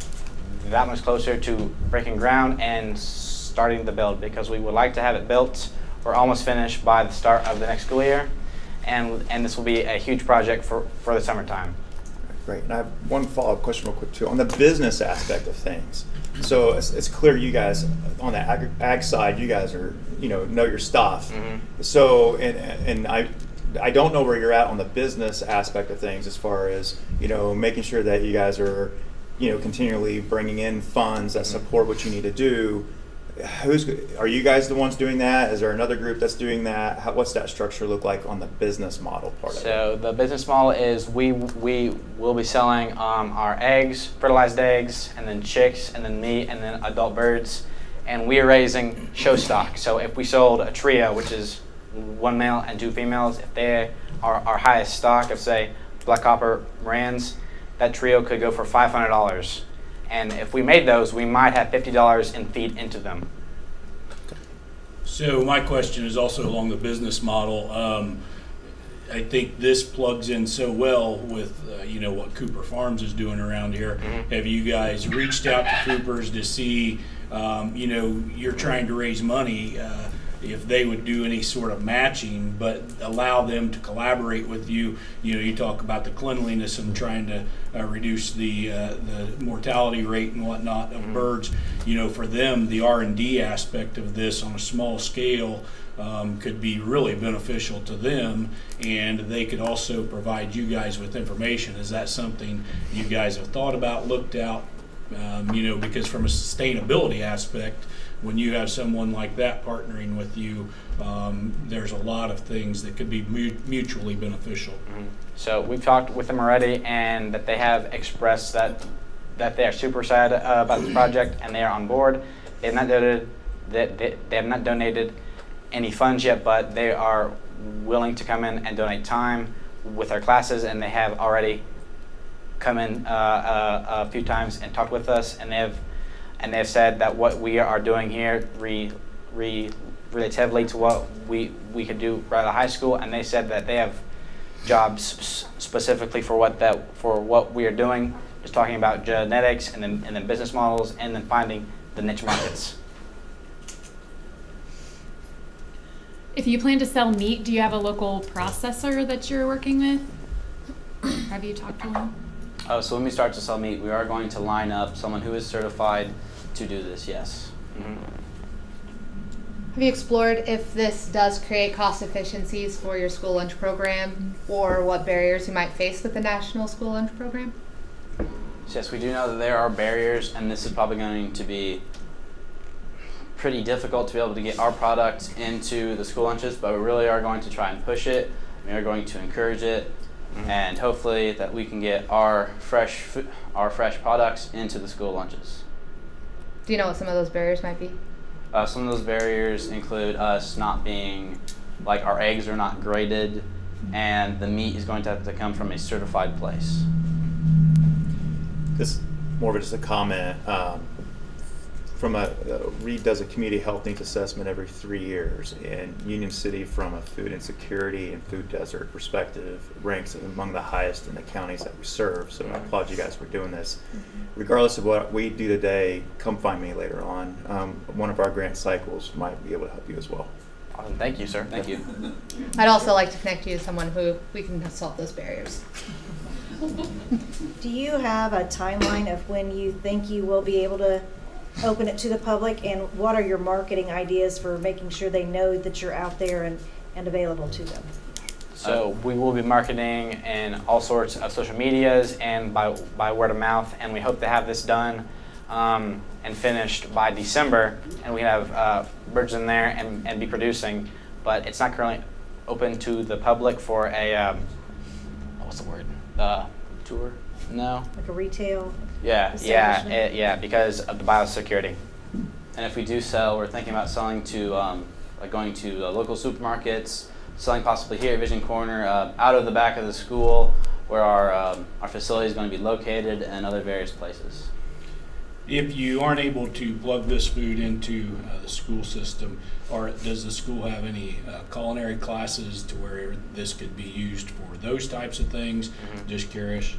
Speaker 20: that much closer to breaking ground and starting the build because we would like to have it built or almost finished by the start of the next school year. And, and this will be a huge project for, for the summertime.
Speaker 8: Great. And I have one follow-up question real quick too. On the business aspect of things, so it's, it's clear you guys on the ag, ag, side, you guys are you know know your stuff. Mm-hmm. So and and I I don't know where you're at on the business aspect of things as far as you know making sure that you guys are you know continually bringing in funds that support what you need to do who's are you guys the ones doing that? Is there another group that's doing that? How, what's that structure look like on the business model part
Speaker 20: so of it? The business model is we we will be selling um, our eggs, fertilized eggs, and then chicks, and then meat, and then adult birds, and we are raising show stock. So if we sold a trio, which is one male and two females, if they are our highest stock of say black copper Marans, that trio could go for five hundred dollars and if we made those, we might have $50 in feed into them.
Speaker 9: So my question is also along the business model. Um, I think this plugs in so well with uh, you know what Cooper Farms is doing around here. Mm-hmm. Have you guys reached out to Coopers to see? Um, you know, you're trying to raise money. Uh, if they would do any sort of matching, but allow them to collaborate with you. You know, you talk about the cleanliness and trying to uh, reduce the uh, the mortality rate and whatnot of mm-hmm. birds. You know, for them, the R and D aspect of this on a small scale. Um, could be really beneficial to them, and they could also provide you guys with information. Is that something you guys have thought about, looked out? Um, you know, because from a sustainability aspect, when you have someone like that partnering with you, um, there's a lot of things that could be mu- mutually beneficial. Mm-hmm.
Speaker 20: So we've talked with them already, and that they have expressed that that they are super excited uh, about this project and they are on board. They have not donated that they, they have not donated any funds yet, but they are willing to come in and donate time with their classes, and they have already come in uh, uh, a few times and talked with us, and they have and they've said that what we are doing here re, re, relatively to what we, we could do right at high school, and they said that they have jobs specifically for what that for what we are doing, just talking about genetics and then and then business models and then finding the niche markets.
Speaker 6: If you plan to sell meat, do you have a local processor that you're working with? have you talked to them?
Speaker 20: Oh, so when we start to sell meat, we are going to line up someone who is certified to do this, yes. Mm-hmm.
Speaker 4: Have you explored if this does create cost efficiencies for your school lunch program or what barriers you might face with the national school lunch program?
Speaker 20: Yes, we do know that there are barriers, and this is probably going to be pretty difficult to be able to get our product into the school lunches, but we really are going to try and push it. We are going to encourage it, mm-hmm. and hopefully that we can get our fresh our fresh products into the school lunches.
Speaker 4: Do you know what some of those barriers might be?
Speaker 20: Uh, some of those barriers include us not being, like our eggs are not graded, and the meat is going to have to come from a certified place.
Speaker 8: This more of just a comment. Um, from a, uh, Reid does a community health needs assessment every three years, and Union City, from a food insecurity and food desert perspective, ranks among the highest in the counties that we serve. So I applaud you guys for doing this. Regardless of what we do today, come find me later on. Um, one of our grant cycles might be able to help you as well.
Speaker 20: Awesome. Thank you, sir. Thank you.
Speaker 4: I'd also like to connect you to someone who we can solve those barriers.
Speaker 10: Do you have a timeline of when you think you will be able to open it to the public? And what are your marketing ideas for making sure they know that you're out there and, and available to them?
Speaker 20: So we will be marketing in all sorts of social medias and by, by word of mouth, and we hope to have this done um, and finished by December, and we have uh, birds in there and, and be producing. But it's not currently open to the public for a um, what's the word? Uh, tour? No.
Speaker 10: Like a retail?
Speaker 20: Yeah, yeah, it, yeah, because of the biosecurity. And if we do sell, we're thinking about selling to, um, like going to uh, local supermarkets, selling possibly here at Vision Corner, uh, out of the back of the school, where our um, our facility is going to be located, and other various places.
Speaker 9: If you aren't able to plug this food into uh, the school system, or does the school have any uh, culinary classes to where this could be used for those types of things? Just curious.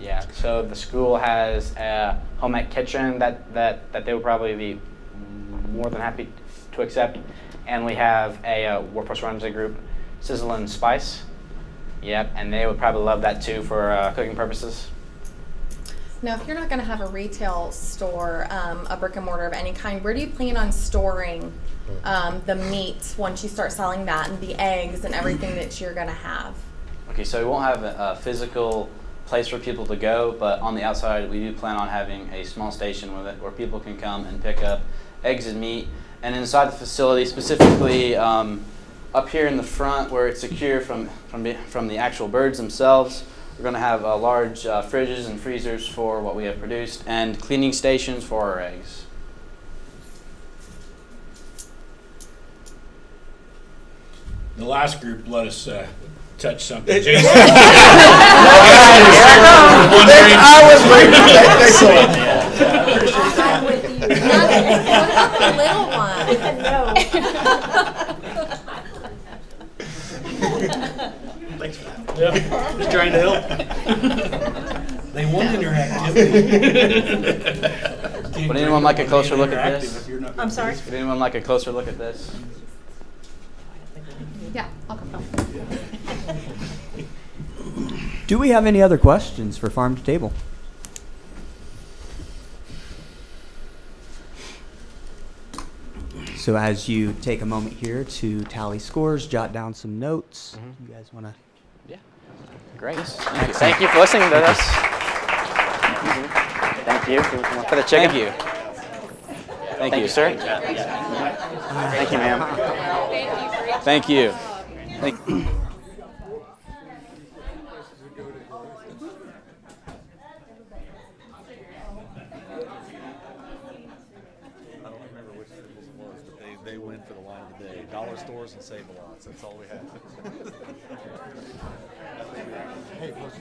Speaker 20: Yeah. So the school has a home ec kitchen that that that they would probably be more than happy to accept, and we have a uh, workforce management group, Sizzle and Spice. Yep, and they would probably love that too for uh, cooking purposes.
Speaker 11: Now, if you're not going to have a retail store, um, a brick and mortar of any kind, where do you plan on storing um, the meat once you start selling that and the eggs and everything that you're going to have?
Speaker 20: Okay, so we won't have a, physical place for people to go, but on the outside, we do plan on having a small station where, where people can come and pick up eggs and meat. And inside the facility, specifically um, up here in the front where it's secure from, from, from the actual birds themselves, we're going to have uh, large uh, fridges and freezers for what we have produced and cleaning stations for our eggs.
Speaker 9: The last group let us uh, touch something. Jason.
Speaker 11: I
Speaker 9: was
Speaker 11: waiting for that.
Speaker 9: Excellent.
Speaker 11: I'm with you. What about the little one?
Speaker 9: Thanks for.
Speaker 23: Just trying to help. They want interactivity.
Speaker 20: Would anyone like a closer look at this?
Speaker 10: I'm sorry?
Speaker 20: Would anyone like a closer look at this?
Speaker 4: Yeah, I'll come.
Speaker 3: Do we have any other questions for Farm to Table? So as you take a moment here to tally scores, jot down some notes. Mm-hmm. You guys want to?
Speaker 20: Yeah. Great. Thank you. Thank you for listening to us. Thank you for the chicken. Thank you. Thank you, sir. Thank you, ma'am. Thank you. Thank you.
Speaker 2: I don't remember which it was, but they, they win for the line of the day. Dollar stores and save a lots. That's all we have.
Speaker 19: Hey, well, it's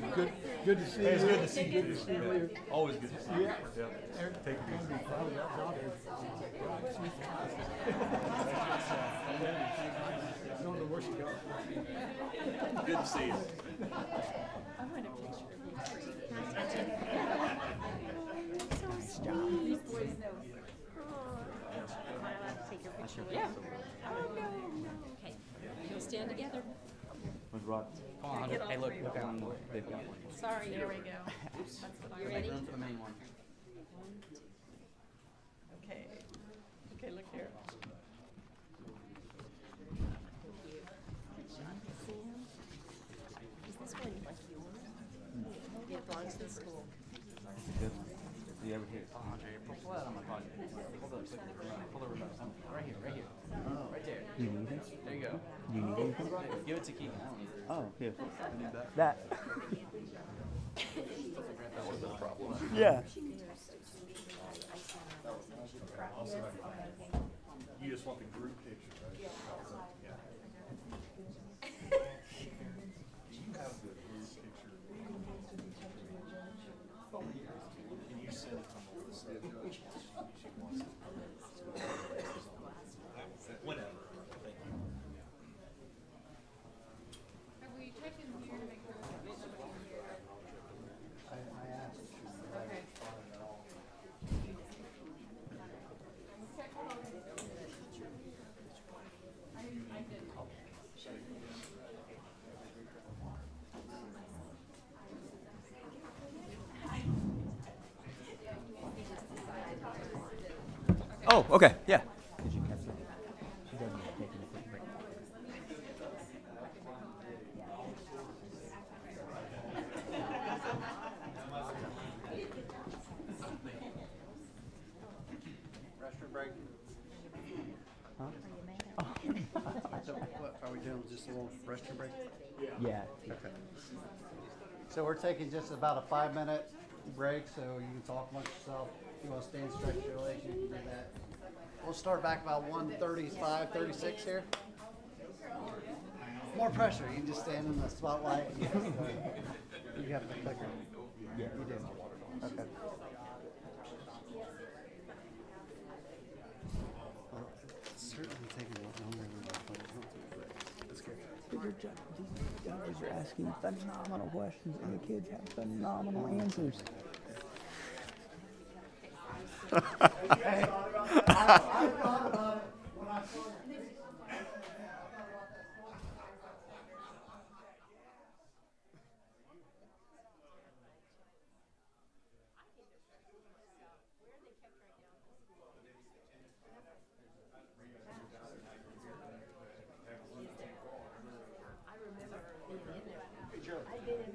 Speaker 19: good, good to see you.
Speaker 2: Hey, it's good to see you.
Speaker 19: Good to see
Speaker 2: Yeah.
Speaker 19: you.
Speaker 2: Always good to see you.
Speaker 19: Yeah.
Speaker 2: Yeah.
Speaker 19: Eric,
Speaker 2: Take it easy.
Speaker 19: probably got out there. Don't know where she goes.
Speaker 2: Good to see you.
Speaker 24: Yeah. Okay, we'll stand together.
Speaker 20: Where's Rod? Come on, hey, look, look at them. They've got one.
Speaker 24: Sorry, there we go. That's what I- You ready?
Speaker 20: Make Room for the main one.
Speaker 24: Okay. Okay, look here. Is this one like yours? Yeah, it belongs to the school.
Speaker 20: You ever hear? Oh, Andre, pull that on my pocket. Hold up, pull the remote. Right here, right here. Right there.
Speaker 3: You need it?
Speaker 20: There you go.
Speaker 3: You need anything?
Speaker 20: Give it to Keegan. I don't need it.
Speaker 3: Oh, here.
Speaker 20: That?
Speaker 3: That.
Speaker 20: That was the problem.
Speaker 3: Yeah.
Speaker 2: You just want the group picture, right? Yeah. Do you have the group picture? Can you send it to Melissa? She wants it.
Speaker 24: Oh, okay, yeah.
Speaker 1: Restroom break? What, Are we doing just a little restroom break?
Speaker 24: Yeah.
Speaker 1: Okay. So we're taking just about a five-minute break, so you can talk amongst yourself. If you want to stay stand, stretch your legs, you can do that. We'll start back about 135, 36 here. More pressure. You can just stand in the spotlight. You have the clicker. Yeah, you do. Okay. Well, it's certainly taking a lot longer than I thought it would. That's good.
Speaker 24: These judges are asking phenomenal questions, and the kids have phenomenal answers.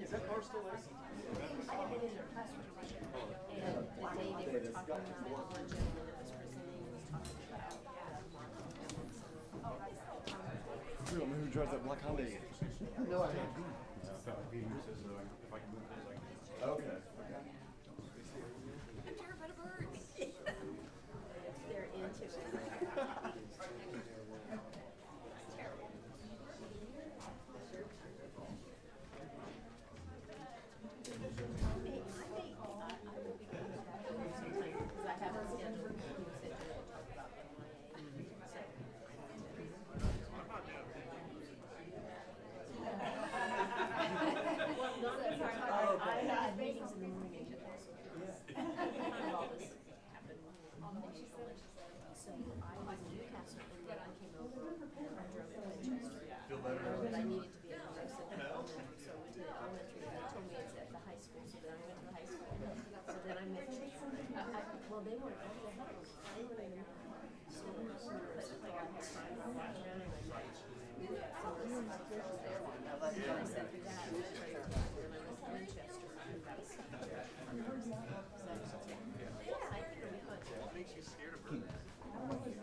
Speaker 25: Is that car still there? I had been in their classroom and the day they were talking about one gentleman that was presenting was talking about.
Speaker 26: You don't know who drives that black Hyundai?
Speaker 1: No, I
Speaker 26: Okay.
Speaker 25: They're into it.
Speaker 26: Feel better?
Speaker 25: But I needed to be able to sit there all night, so we did elementary, they told me it's at the high school, so then I went to the high school. So then I met, I, I, well, they weren't, they had, they were in the so, but like I had time, I walked around and I met. So this is my first there. And I said, for that, I was right there, and I went to Winchester. So, yeah, I think it'll be fun. What makes you scared of her? I'm anxious,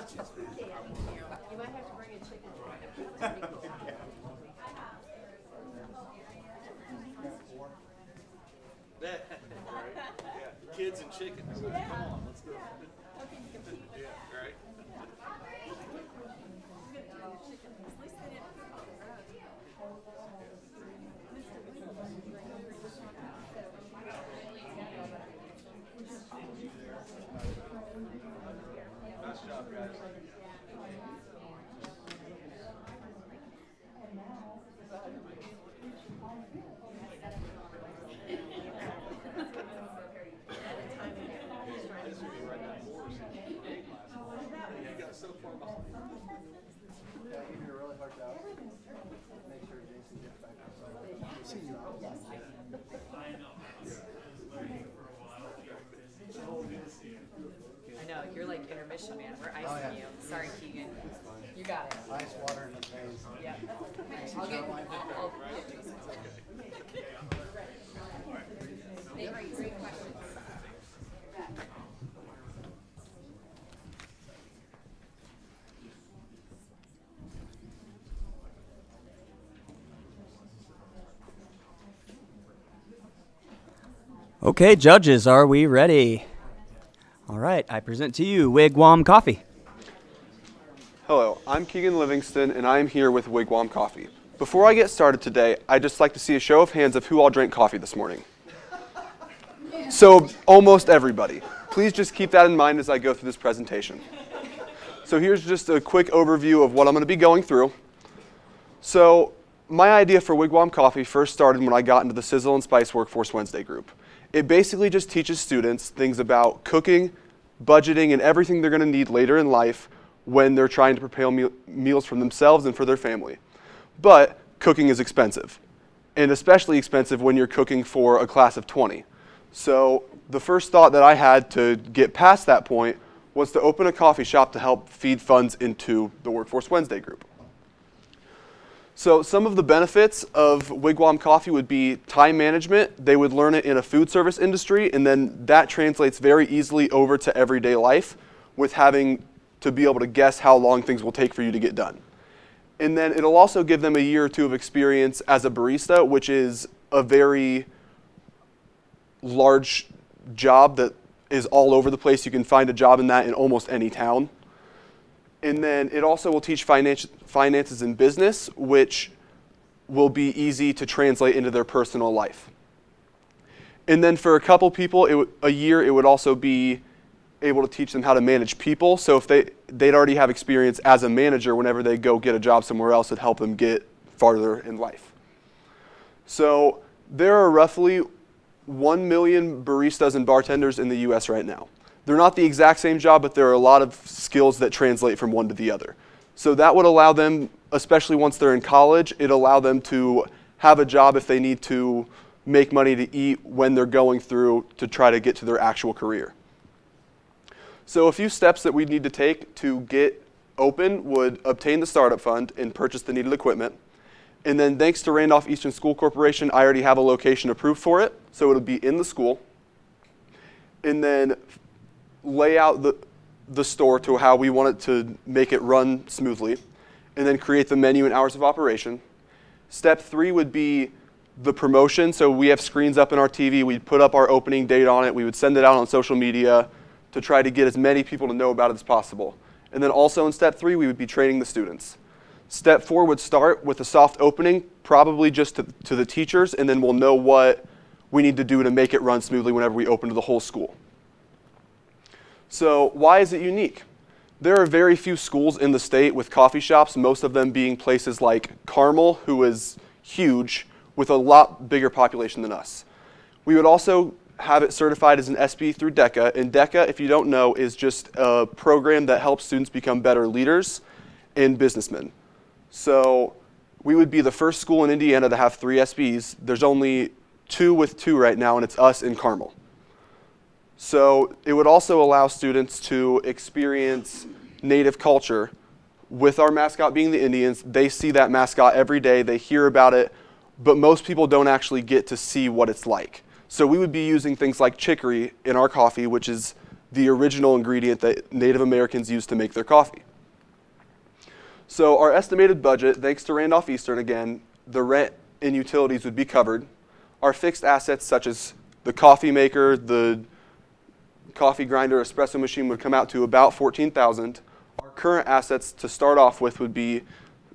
Speaker 25: actually. You might have to bring a chicken.
Speaker 2: Yeah, kids and chickens. Come on, let's go. Yeah, right. Nice job, guys. You got so far behind.
Speaker 1: Yeah, give you a really hard job. Make sure Jason gets back up. See you.
Speaker 3: I know, you're like intermission man. We're
Speaker 1: Oh,
Speaker 3: icing
Speaker 1: yeah.
Speaker 3: you. Sorry, Keegan. You got it.
Speaker 1: Ice water in the veins.
Speaker 3: Yep. I'll get, I'll, I'll get.
Speaker 24: Okay, judges, are we ready? All right, I present to you Wigwam Coffee.
Speaker 27: Hello, I'm Keegan Livingston, and I am here with Wigwam Coffee. Before I get started today, I'd just like to see a show of hands of who all drank coffee this morning. So, almost everybody. Please just keep that in mind as I go through this presentation. So, here's just a quick overview of what I'm going to be going through. So, my idea for Wigwam Coffee first started when I got into the Sizzle and Spice Workforce Wednesday group. It basically just teaches students things about cooking, budgeting, and everything they're going to need later in life when they're trying to prepare meal, meals for themselves and for their family. But cooking is expensive, and especially expensive when you're cooking for a class of 20. So the first thought that I had to get past that point was to open a coffee shop to help feed funds into the Workforce Wednesday group. So some of the benefits of Wigwam Coffee would be time management. They would learn it in a food service industry, and then that translates very easily over to everyday life with having to be able to guess how long things will take for you to get done. And then it'll also give them a year or two of experience as a barista, which is a very large job that is all over the place. You can find a job in that in almost any town. And then it also will teach finance, finances and business, which will be easy to translate into their personal life. And then for a couple people, a year, it would also be able to teach them how to manage people. So if they, they'd already have experience as a manager, whenever they go get a job somewhere else, it'd help them get farther in life. So there are roughly 1 million baristas and bartenders in the US right now. They're not the exact same job, but there are a lot of skills that translate from one to the other. So that would allow them, especially once they're in college, it allow them to have a job if they need to make money to eat when they're going through to try to get to their actual career. So a few steps that we need to take to get open would obtain the startup fund and purchase the needed equipment. And then thanks to Randolph Eastern School Corporation, I already have a location approved for it, so it'll be in the school. And then lay out the, the store to how we want it to make it run smoothly, and then create the menu and hours of operation. Step three would be the promotion. So we have screens up in our TV. We'd put up our opening date on it. We would send it out on social media to try to get as many people to know about it as possible. And then also in step three, we would be training the students. Step four would start with a soft opening, probably just to, to the teachers, and then we'll know what we need to do to make it run smoothly whenever we open to the whole school. So why is it unique? There are very few schools in the state with coffee shops, most of them being places like Carmel, who is huge, with a lot bigger population than us. We would also have it certified as an SB through DECA, and DECA, if you don't know, is just a program that helps students become better leaders and businessmen. So we would be the first school in Indiana to have three SBs. There's only two with two right now, and it's us in Carmel. So it would also allow students to experience native culture. With our mascot being the Indians, they see that mascot every day, they hear about it, but most people don't actually get to see what it's like. So we would be using things like chicory in our coffee, which is the original ingredient that Native Americans use to make their coffee. So our estimated budget, thanks to Randolph Eastern again, the rent and utilities would be covered. Our fixed assets such as the coffee maker, the coffee grinder, espresso machine would come out to about 14,000. Our current assets to start off with would be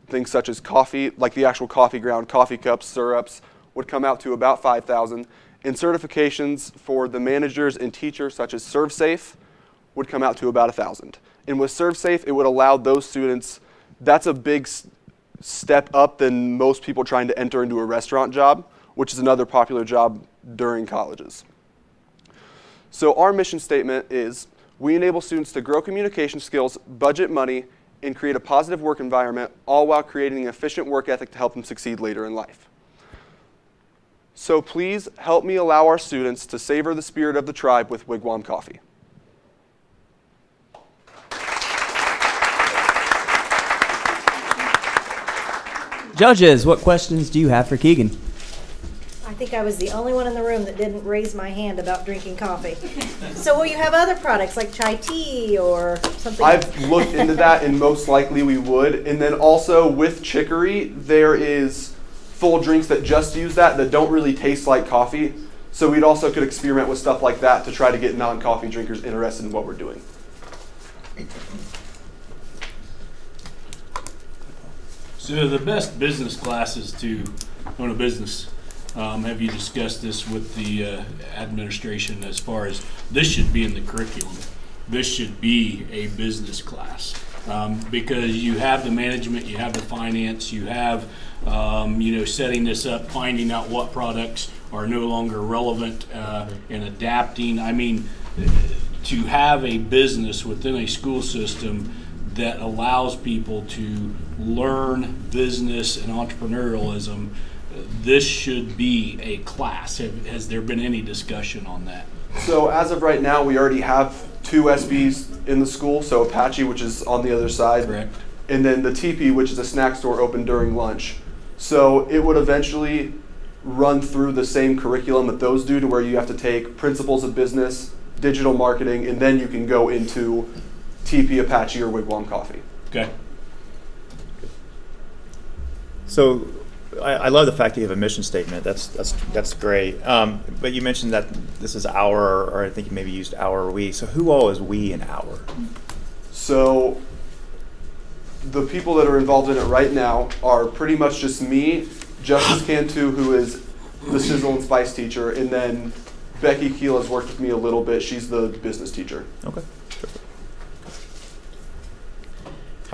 Speaker 27: things such as coffee, like the actual coffee ground, coffee cups, syrups, would come out to about 5,000. And certifications for the managers and teachers such as ServSafe, would come out to about 1,000. And with ServSafe, it would allow those students, that's a big step up than most people trying to enter into a restaurant job, which is another popular job during colleges. So our mission statement is we enable students to grow communication skills, budget money, and create a positive work environment, all while creating an efficient work ethic to help them succeed later in life. So please help me allow our students to savor the spirit of the tribe with Wigwam Coffee.
Speaker 3: Judges, what questions do you have for Keegan?
Speaker 10: I think I was the only one in the room that didn't raise my hand about drinking coffee. So will you have other products like chai tea or something?
Speaker 27: I've looked into that, and most likely we would. And then also with chicory, there is full drinks that just use that that don't really taste like coffee. So we'd also could experiment with stuff like that to try to get non-coffee drinkers interested in what we're doing.
Speaker 9: So the best business classes to own a business. Um, have you discussed this with the uh, administration as far as this should be in the curriculum? This should be a business class. Um, because you have the management, you have the finance, you have, um, you know, setting this up, finding out what products are no longer relevant, uh, and adapting. I mean, to have a business within a school system that allows people to learn business and entrepreneurialism, this should be a class. Have, has there been any discussion on that?
Speaker 27: So as of right now, we already have two SBs in the school. So Apache, which is on the other side,
Speaker 9: Correct.
Speaker 27: and then the TP, which is a snack store open during lunch. So it would eventually run through the same curriculum that those do, to where you have to take principles of business, digital marketing, and then you can go into TP, Apache, or Wigwam Coffee.
Speaker 9: Okay.
Speaker 8: So I, I love the fact that you have a mission statement. That's that's that's great. Um, but you mentioned that this is our, or I think you maybe used our or we. So who all is we and our?
Speaker 27: So the people that are involved in it right now are pretty much just me, Justice Cantu, who is the sizzle and spice teacher, and then Becky Keel has worked with me a little bit. She's the business teacher.
Speaker 8: Okay.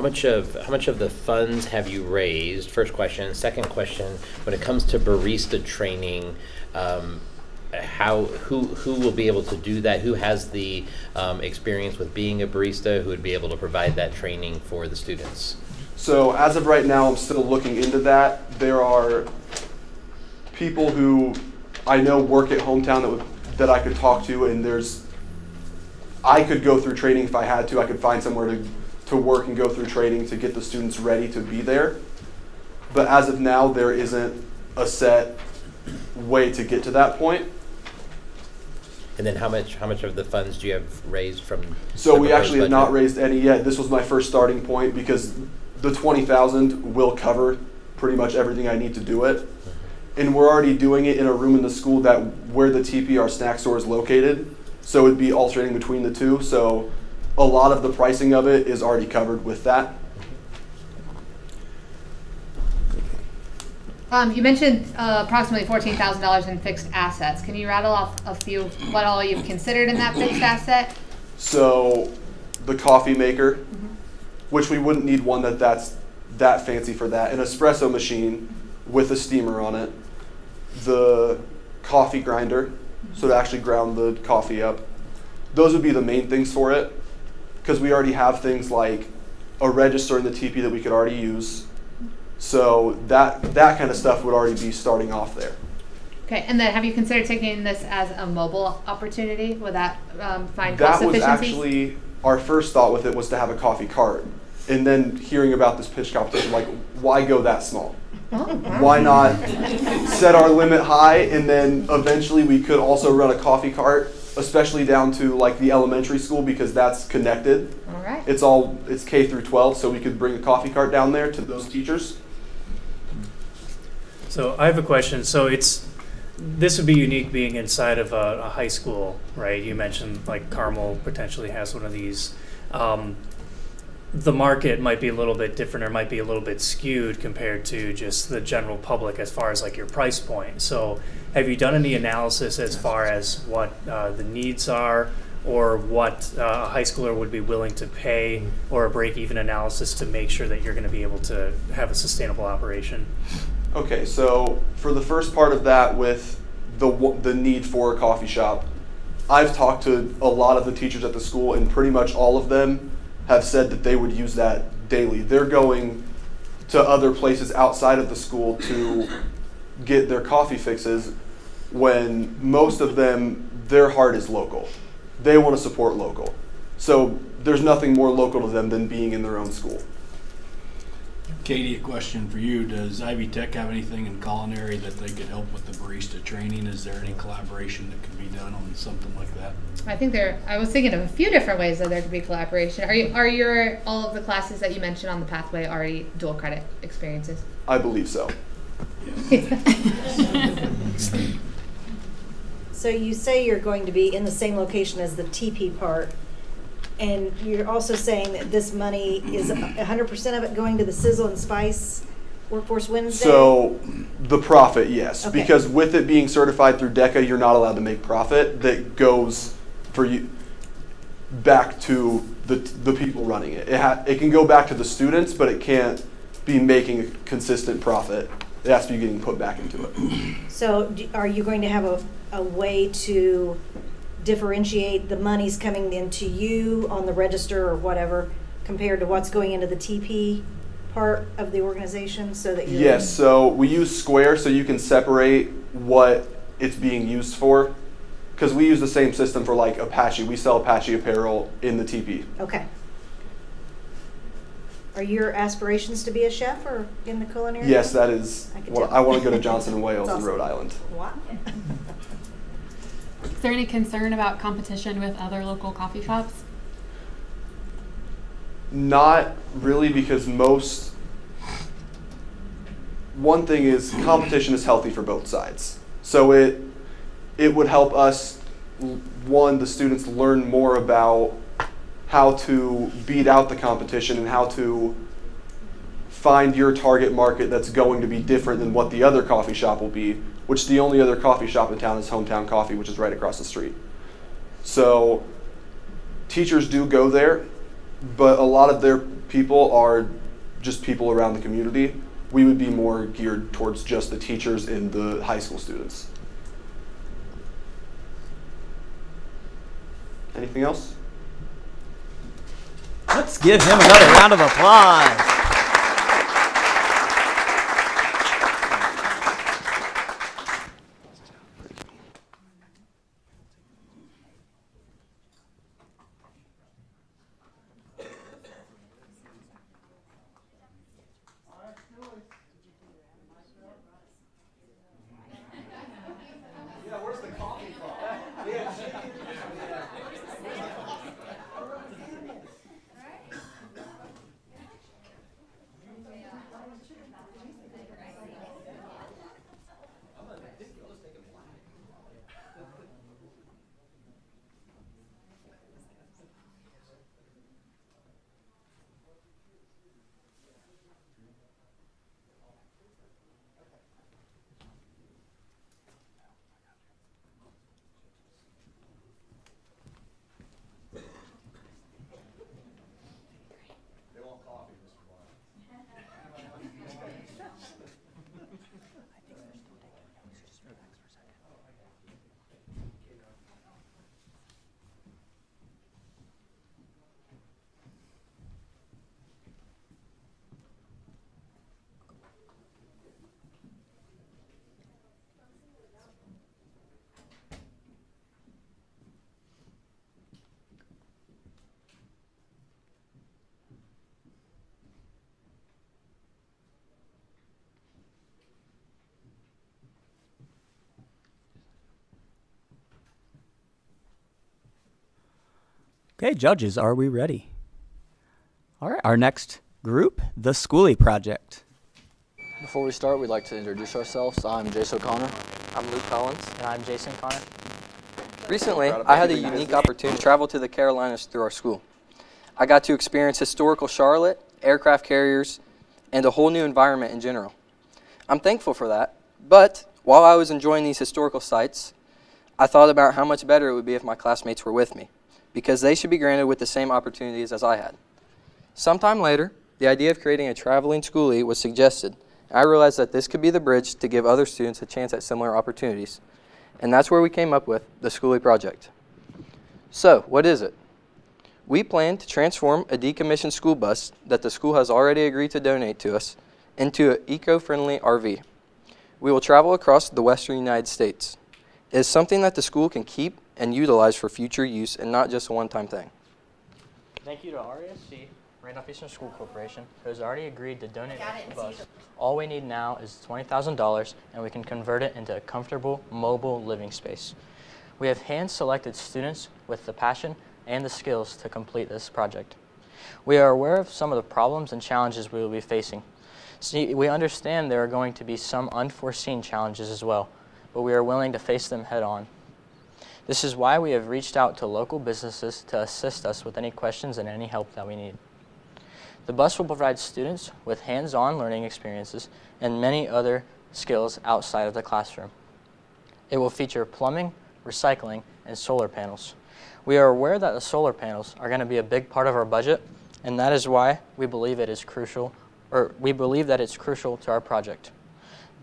Speaker 5: How much of how much of the funds have you raised? First question. Second question. When it comes to barista training, um, how who who will be able to do that? Who has the um, experience with being a barista? Who would be able to provide that training for the students?
Speaker 27: So as of right now, I'm still looking into that. There are people who I know work at hometown that would, that I could talk to, and there's I could go through training if I had to. I could find somewhere to to work and go through training to get the students ready to be there. But as of now, there isn't a set way to get to that point.
Speaker 5: And then how much how much of the funds do you have raised from?
Speaker 27: So we actually have not raised any yet. This was my first starting point because the twenty thousand will cover pretty much everything I need to do it. And we're already doing it in a room in the school that where the TPR snack store is located. So it'd be alternating between the two. So a lot of the pricing of it is already covered with that.
Speaker 4: Um, you mentioned uh, approximately fourteen thousand dollars in fixed assets. Can you rattle off a few what all you've considered in that fixed asset?
Speaker 27: So the coffee maker, which we wouldn't need one that that's that fancy for that. An espresso machine with a steamer on it. The coffee grinder, so to actually ground the coffee up. Those would be the main things for it, because we already have things like a register in the TP that we could already use. So that that kind of stuff would already be starting off there.
Speaker 4: Okay, and then have you considered taking this as a mobile opportunity? Would that um, find
Speaker 27: that
Speaker 4: cost
Speaker 27: was actually our first thought with it was to have a coffee cart and then hearing about this pitch competition like why go that small why not set our limit high and then eventually we could also run a coffee cart especially down to like the elementary school because that's connected
Speaker 4: All right.
Speaker 27: it's all it's k through 12 so we could bring a coffee cart down there to those teachers
Speaker 28: So I have a question. So it's this would be unique being inside of a, a high school, right? You mentioned like Carmel potentially has one of these. Um, the market might be a little bit different or might be a little bit skewed compared to just the general public as far as like your price point. So have you done any analysis as far as what uh, the needs are or what uh, a high schooler would be willing to pay or a break even analysis to make sure that you're going to be able to have a sustainable operation?
Speaker 27: Okay, so for the first part of that, with the the need for a coffee shop, I've talked to a lot of the teachers at the school, and pretty much all of them have said that they would use that daily. They're going to other places outside of the school to get their coffee fixes, when most of them, their heart is local. They want to support local. So there's nothing more local to them than being in their own school.
Speaker 9: Katie, a question for you. Does Ivy Tech have anything in culinary that they could help with the barista training? Is there any collaboration that can be done on something like that?
Speaker 4: I think there. I was thinking of a few different ways that there could be collaboration. Are you? Are your all of the classes that you mentioned on the pathway already dual credit experiences?
Speaker 27: I believe so.
Speaker 10: So you say you're going to be in the same location as the TP part, and you're also saying that this money is hundred percent of it going to the Sizzle and Spice Workforce Wednesday?
Speaker 27: So the profit, yes,
Speaker 10: Okay.
Speaker 27: because with it being certified through DECA, you're not allowed to make profit that goes for you back to the, the people running it. It, ha- it can go back to the students, but it can't be making a consistent profit. It has to be getting put back into it.
Speaker 10: So do- are you going to have a, a way to differentiate the monies coming into you on the register or whatever compared to what's going into the TP part of the organization so that you're?
Speaker 27: Yes, so we use Square so you can separate what it's being used for. Because we use the same system for like Apache. We sell Apache apparel in the TP.
Speaker 10: Okay. Are your aspirations to be a chef or in the culinary?
Speaker 27: Yes, that is.
Speaker 10: I tell.
Speaker 27: I want to go to Johnson and Wales
Speaker 10: That's
Speaker 27: in. Rhode Island.
Speaker 10: Wow.
Speaker 6: Is there any concern about competition with other local coffee shops?
Speaker 27: Not really, because most. One thing is competition is healthy for both sides. So it it would help us one the students learn more about how to beat out the competition and how to find your target market that's going to be different than what the other coffee shop will be, which the only other coffee shop in town is Hometown Coffee, which is right across the street. So teachers do go there, but a lot of their people are just people around the community. We would be more geared towards just the teachers and the high school students. Anything else?
Speaker 3: Let's give him another round of applause. Okay, judges, are we ready? All right, our next group, the Schoolie Project.
Speaker 29: Before we start, we'd like to introduce ourselves. I'm Jace O'Connor. I'm Luke Collins. And I'm Jason Connor.
Speaker 30: Recently, I had a unique opportunity to travel to the Carolinas through our school. I got to experience historical Charlotte, aircraft carriers, and a whole new environment in general. I'm thankful for that, but while I was enjoying these historical sites, I thought about how much better it would be if my classmates were with me, because they should be granted with the same opportunities as I had. Sometime later, the idea of creating a traveling schoolie was suggested. I realized that this could be the bridge to give other students a chance at similar opportunities. And that's where we came up with the Schoolie Project. So, what is it? We plan to transform a decommissioned school bus that the school has already agreed to donate to us into an eco-friendly RV. We will travel across the western United States. It is something that the school can keep and utilize for future use and not just a one-time thing.
Speaker 31: Thank you to RESC, Randolph Eastern School Corporation, who has already agreed to donate the bus. All we need now is $20,000 and we can convert it into a comfortable mobile living space. We have hand-selected students with the passion and the skills to complete this project. We are aware of some of the problems and challenges we will be facing. See, we understand there are going to be some unforeseen challenges as well, but we are willing to face them head on. This is why we have reached out to local businesses to assist us with any questions and any help that we need. The bus will provide students with hands-on learning experiences and many other skills outside of the classroom. It will feature plumbing, recycling, and solar panels.
Speaker 30: We are aware that the solar panels are going to be a big part of our budget, and that is why we believe it is crucial, or we believe that it's crucial to our project.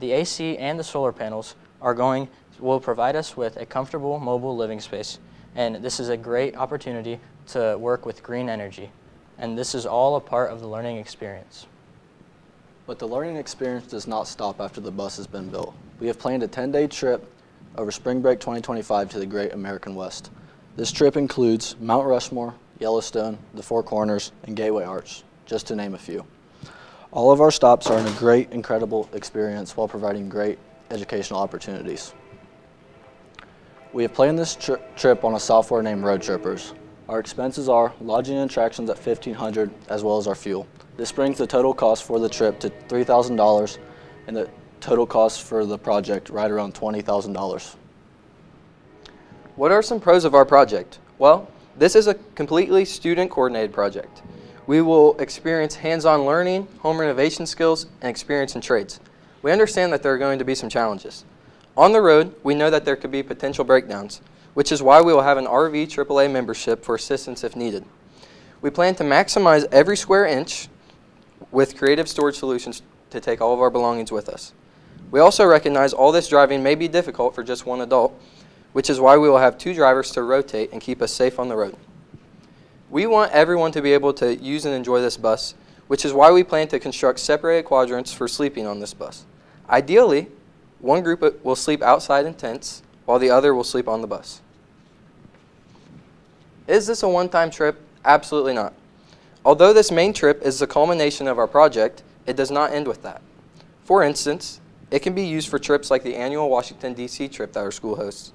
Speaker 30: The AC and the solar panels are going will provide us with a comfortable mobile living space, and this is a great opportunity to work with green energy. And this is all a part of the learning experience.
Speaker 29: But the learning experience does not stop after the bus has been built. We have planned a 10-day trip over spring break 2025 to the Great American West. This trip includes Mount Rushmore, Yellowstone, the Four Corners, and Gateway Arch, just to name a few. All of our stops are in a great, incredible experience while providing great educational opportunities. We have planned this tri trip on a software named Roadtrippers. Our expenses are lodging and attractions at 1,500 as well as our fuel. This brings the total cost for the trip to $3,000 and the total cost for the project right around $20,000.
Speaker 30: What are some pros of our project? Well, this is a completely student coordinated project. We will experience hands-on learning, home renovation skills, and experience in trades. We understand that there are going to be some challenges. On the road, we know that there could be potential breakdowns, which is why we will have an RV AAA membership for assistance if needed. We plan to maximize every square inch with creative storage solutions to take all of our belongings with us. We also recognize all this driving may be difficult for just one adult, which is why we will have two drivers to rotate and keep us safe on the road. We want everyone to be able to use and enjoy this bus, which is why we plan to construct separated quadrants for sleeping on this bus. Ideally, one group will sleep outside in tents, while the other will sleep on the bus. Is this a one-time trip? Absolutely not. Although this main trip is the culmination of our project, it does not end with that. For instance, it can be used for trips like the annual Washington, D.C. trip that our school hosts.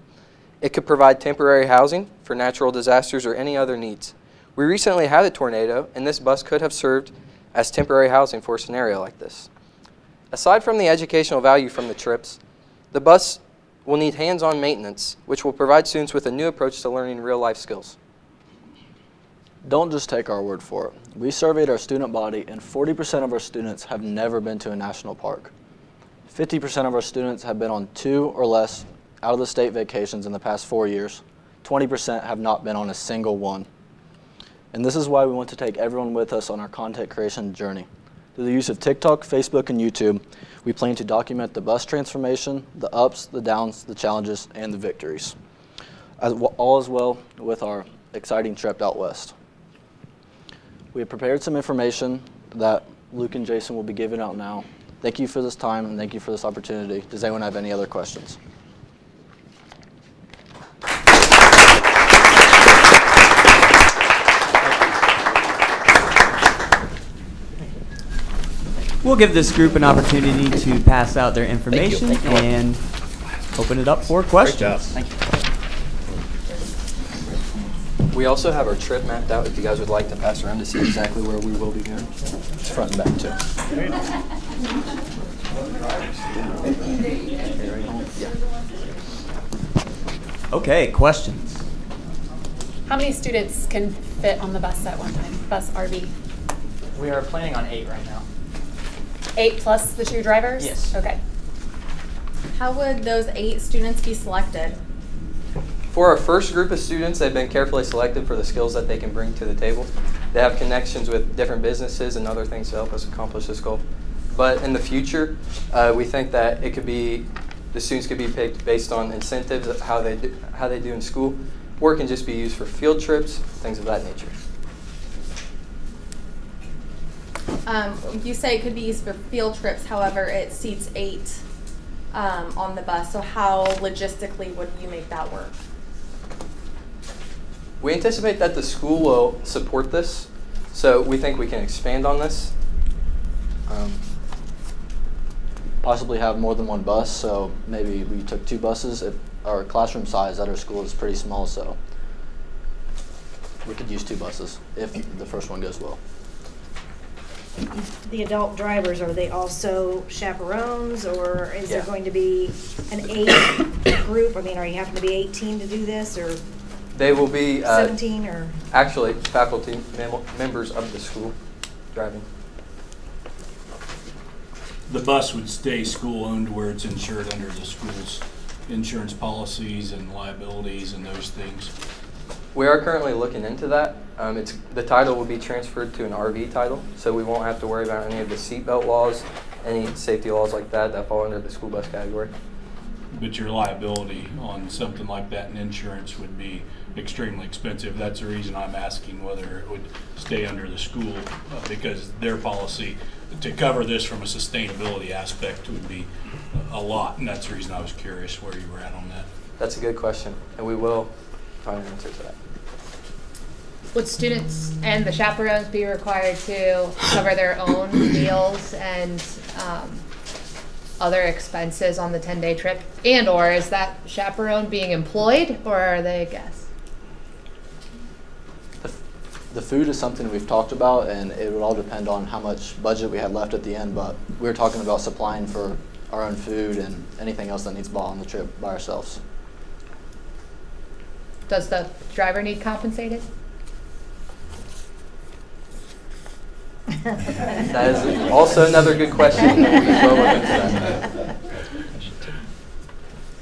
Speaker 30: It could provide temporary housing for natural disasters or any other needs. We recently had a tornado, and this bus could have served as temporary housing for a scenario like this. Aside from the educational value from the trips, the bus will need hands-on maintenance, which will provide students with a new approach to learning real-life skills.
Speaker 29: Don't just take our word for it. We surveyed our student body and 40% of our students have never been to a national park. 50% of our students have been on two or less out of the state vacations in the past four years. 20% have not been on a single one. And this is why we want to take everyone with us on our content creation journey. Through the use of TikTok, Facebook, and YouTube, we plan to document the bus transformation, the ups, the downs, the challenges, and the victories. As, all as well with our exciting trip out west. We have prepared some information that Luke and Jason will be giving out now. Thank you for this time and thank you for this opportunity. Does anyone have any other questions?
Speaker 3: We'll give this group an opportunity to pass out their information
Speaker 30: Thank you. Thank you.
Speaker 3: and open it up for questions.
Speaker 30: Thank you. We also have our trip mapped out if you guys would like to pass around to see exactly where we will be going. It's front and back too.
Speaker 3: Okay, questions.
Speaker 6: How many students can fit on the bus at one time? Bus RV?
Speaker 30: We are planning on eight right now.
Speaker 6: Eight plus the two drivers?
Speaker 30: Yes.
Speaker 6: Okay.
Speaker 11: How would those eight students be selected?
Speaker 30: For our first group of students, they've been carefully selected for the skills that they can bring to the table. They have connections with different businesses and other things to help us accomplish this goal. But in the future, uh, we think that it could be the students could be picked based on incentives of how they do, how they do in school, or it can just be used for field trips, things of that nature.
Speaker 11: Um, you say it could be used for field trips, however, it seats eight um, on the bus. So how logistically would you make that work?
Speaker 30: We anticipate that the school will support this, so we think we can expand on this. Um,
Speaker 29: Possibly have more than one bus, so maybe we took two buses. If our classroom size at our school is pretty small, so we could use two buses if the first one goes well.
Speaker 10: The adult drivers, are they also chaperones, or is there
Speaker 30: Yeah.
Speaker 10: going to be an age group? I mean, are you having to be 18 to do this, or
Speaker 30: They will be uh,
Speaker 10: 17, or?
Speaker 30: actually faculty mem- members of the school driving.
Speaker 9: The bus would stay school-owned where it's insured under the school's insurance policies and liabilities and those things.
Speaker 30: We are currently looking into that. Um, it's, the title will be transferred to an RV title, so we won't have to worry about any of the seatbelt laws, any safety laws like that that fall under the school bus category.
Speaker 9: But your liability on something like that in insurance would be extremely expensive. That's the reason I'm asking whether it would stay under the school, uh, because their policy to cover this from a sustainability aspect would be a lot, and that's the reason I was curious where you were at on that.
Speaker 30: That's a good question, and we will find an answer to that.
Speaker 4: Would students and the chaperones be required to cover their own meals and um, other expenses on the 10-day trip? And or is that chaperone being employed or are they a guest?
Speaker 29: The food is something we've talked about, and it would all depend on how much budget we had left at the end. But we were talking about supplying for our own food and anything else that needs bought on the trip by ourselves.
Speaker 4: Does the driver need compensated?
Speaker 30: That is also another good question. We will look into that.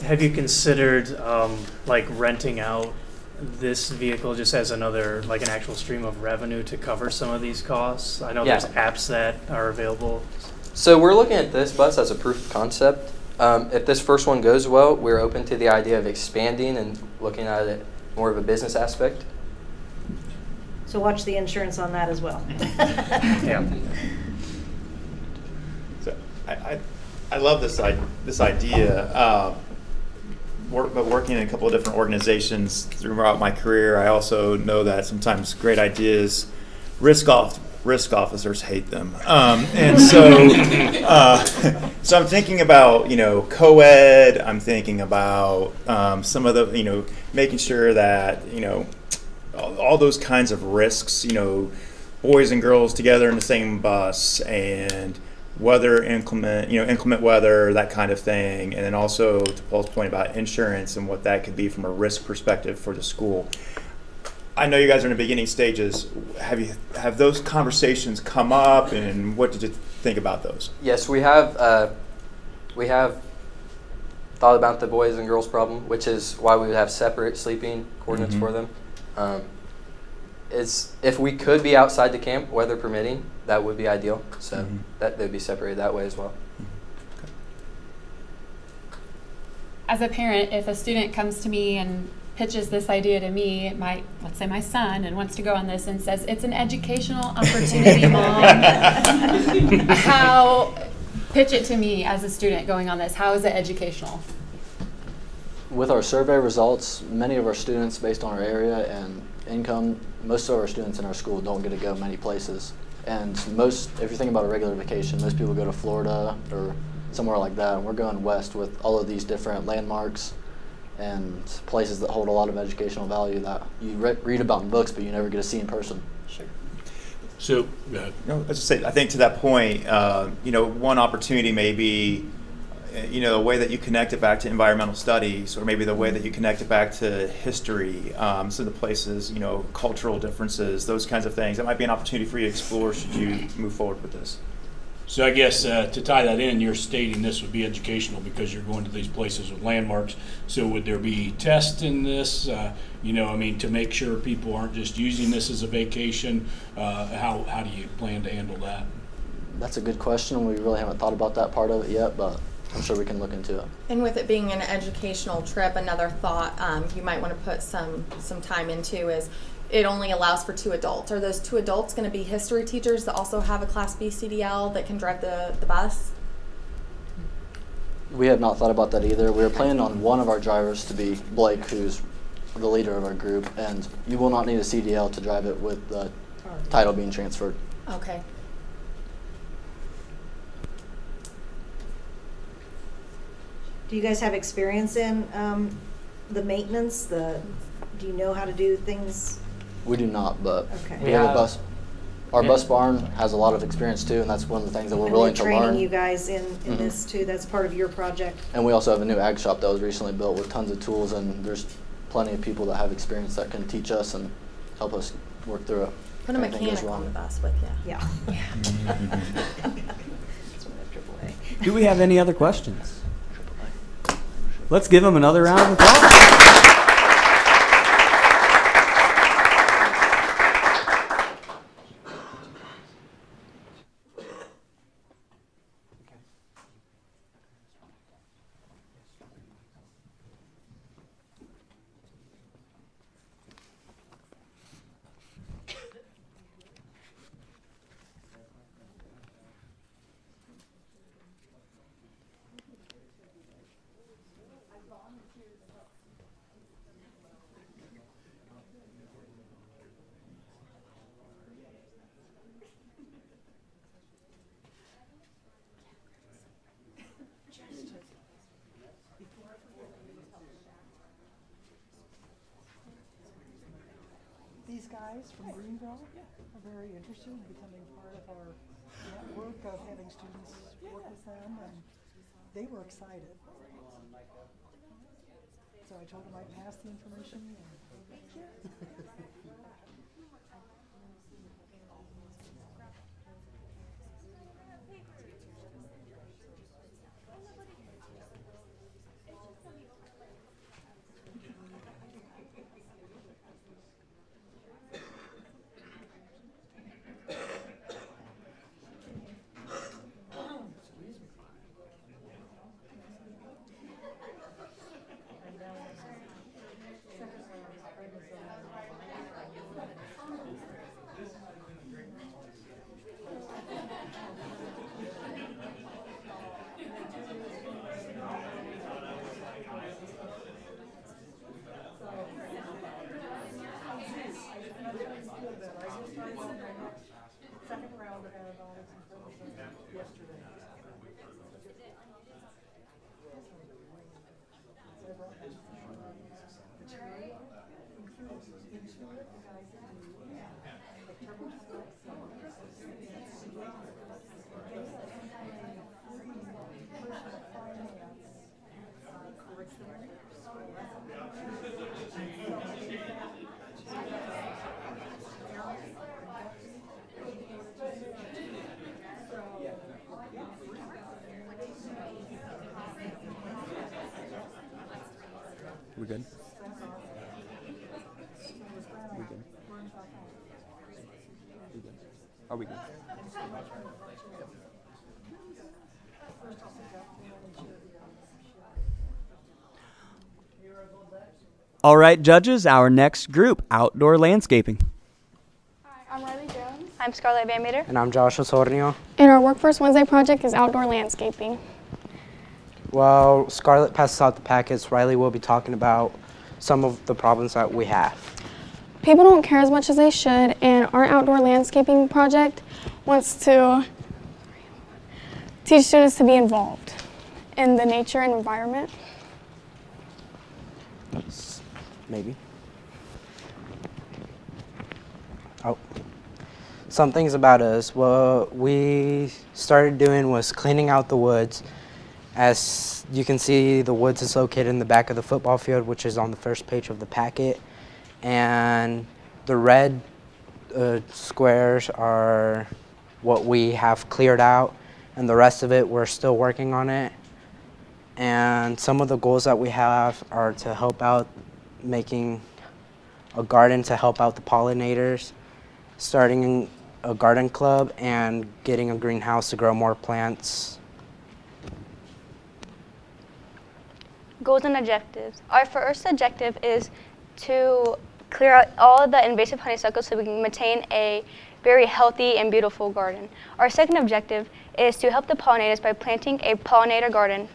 Speaker 28: Have you considered um, like renting out this vehicle just as another, like an actual stream of revenue to cover some of these costs? I know
Speaker 30: Yeah.
Speaker 28: there's apps that are available.
Speaker 30: So we're looking at this bus as a proof of concept. Um, if this first one goes well, we're open to the idea of expanding and looking at it more of a business aspect.
Speaker 10: So watch the insurance on that as well.
Speaker 28: Yeah.
Speaker 8: So I, I, I love this, I, this idea. Uh, work, but working in a couple of different organizations throughout my career, I also know that sometimes great ideas, risk off, risk officers hate them. Um, and so, uh, so I'm thinking about you know co-ed. I'm thinking about um, some of the you know making sure that you know all, all those kinds of risks. You know, boys and girls together in the same bus and weather inclement, you know, inclement weather, that kind of thing, and then also to Paul's point about insurance and what that could be from a risk perspective for the school. I know you guys are in the beginning stages. Have you have those conversations come up, and what did you think about those?
Speaker 30: Yes, we have. Uh, we have thought about the boys and girls problem, which is why we would have separate sleeping coordinates
Speaker 8: Mhm.
Speaker 30: for them. Um, it's if we could be outside the camp, weather permitting, that would be ideal. So
Speaker 8: Mhm.
Speaker 30: that they'd be separated that way as well.
Speaker 6: As a parent, if a student comes to me and pitches this idea to me, my let's say my son, and wants to go on this and says it's an educational opportunity, mom. how pitch it to me as a student going on this? How is it educational?
Speaker 29: With our survey results, many of our students, based on our area and income, most of our students in our school don't get to go many places. And most, if you think about a regular vacation, most people go to Florida or somewhere like that. And we're going west with all of these different landmarks and places that hold a lot of educational value that you re- read about in books, but you never get to see in person.
Speaker 30: Sure.
Speaker 9: So, uh,
Speaker 8: You know, as I say, I think to that point, uh, you know, one opportunity may be, uh, you know, the way that you connect it back to environmental studies, or maybe the way that you connect it back to history, um, some of the places, you know, cultural differences, those kinds of things. That might be an opportunity for you to explore should you move forward with this.
Speaker 9: So I guess uh, to tie that in, you're stating this would be educational because you're going to these places with landmarks. So would there be tests in this? Uh, you know, I mean, to make sure people aren't just using this as a vacation. Uh, how how do you plan to handle that?
Speaker 29: That's a good question. We really haven't thought about that part of it yet, but I'm sure we can look into it.
Speaker 11: And with it being an educational trip, another thought um, you might want to put some some time into is it only allows for two adults. Are those two adults going to be history teachers that also have a Class B CDL that can drive the, the bus?
Speaker 29: We have not thought about that either. We were planning on one of our drivers to be Blake, who's the leader of our group, and you will not need a CDL to drive it with the title being transferred.
Speaker 11: Okay.
Speaker 10: Do you guys have experience in um, the maintenance? The do you know how to do things?
Speaker 29: We do not, but
Speaker 10: Okay.
Speaker 29: we
Speaker 10: We
Speaker 29: have a bus. Our
Speaker 10: Yeah.
Speaker 29: bus barn has a lot of experience too, and that's one of the things that we're
Speaker 10: and
Speaker 29: willing
Speaker 10: they're
Speaker 29: to
Speaker 10: training you guys in, in
Speaker 29: Mhm.
Speaker 10: this too. That's part of your project.
Speaker 29: And we also have a new ag shop that was recently built with tons of tools, and there's plenty of people that have experience that can teach us and help us work through it.
Speaker 11: Put a
Speaker 29: if anything goes
Speaker 11: mechanic on the bus with you.
Speaker 10: Yeah.
Speaker 3: Do we have any other questions? Let's give them another round of applause.
Speaker 32: these from Greenville are very interested in becoming part of our network of having students work with them, and they were excited. So I told them I'd pass the information.
Speaker 24: We good? We good? We good? Are we good?
Speaker 3: All right, judges, our next group, outdoor landscaping.
Speaker 33: Hi, I'm Riley Jones.
Speaker 34: I'm Scarlett Van Meter.
Speaker 35: And I'm Joshua Sornio.
Speaker 33: And our Workforce Wednesday project is outdoor landscaping.
Speaker 35: While Scarlett passes out the packets, Riley will be talking about some of the problems that we have.
Speaker 33: People don't care as much as they should, and our outdoor landscaping project wants to teach students to be involved in the nature and environment.
Speaker 35: Maybe. Oh. Some things about us. What we started doing was cleaning out the woods. As you can see, the woods is located in the back of the football field, which is on the first page of the packet. And the red uh, squares are what we have cleared out, and the rest of it, we're still working on it. And some of the goals that we have are to help out making a garden to help out the pollinators, starting a garden club, and getting a greenhouse to grow more plants.
Speaker 34: Goals and objectives. Our first objective is to clear out all of the invasive honeysuckle so we can maintain a very healthy and beautiful garden. Our second objective is to help the pollinators by planting a pollinator garden.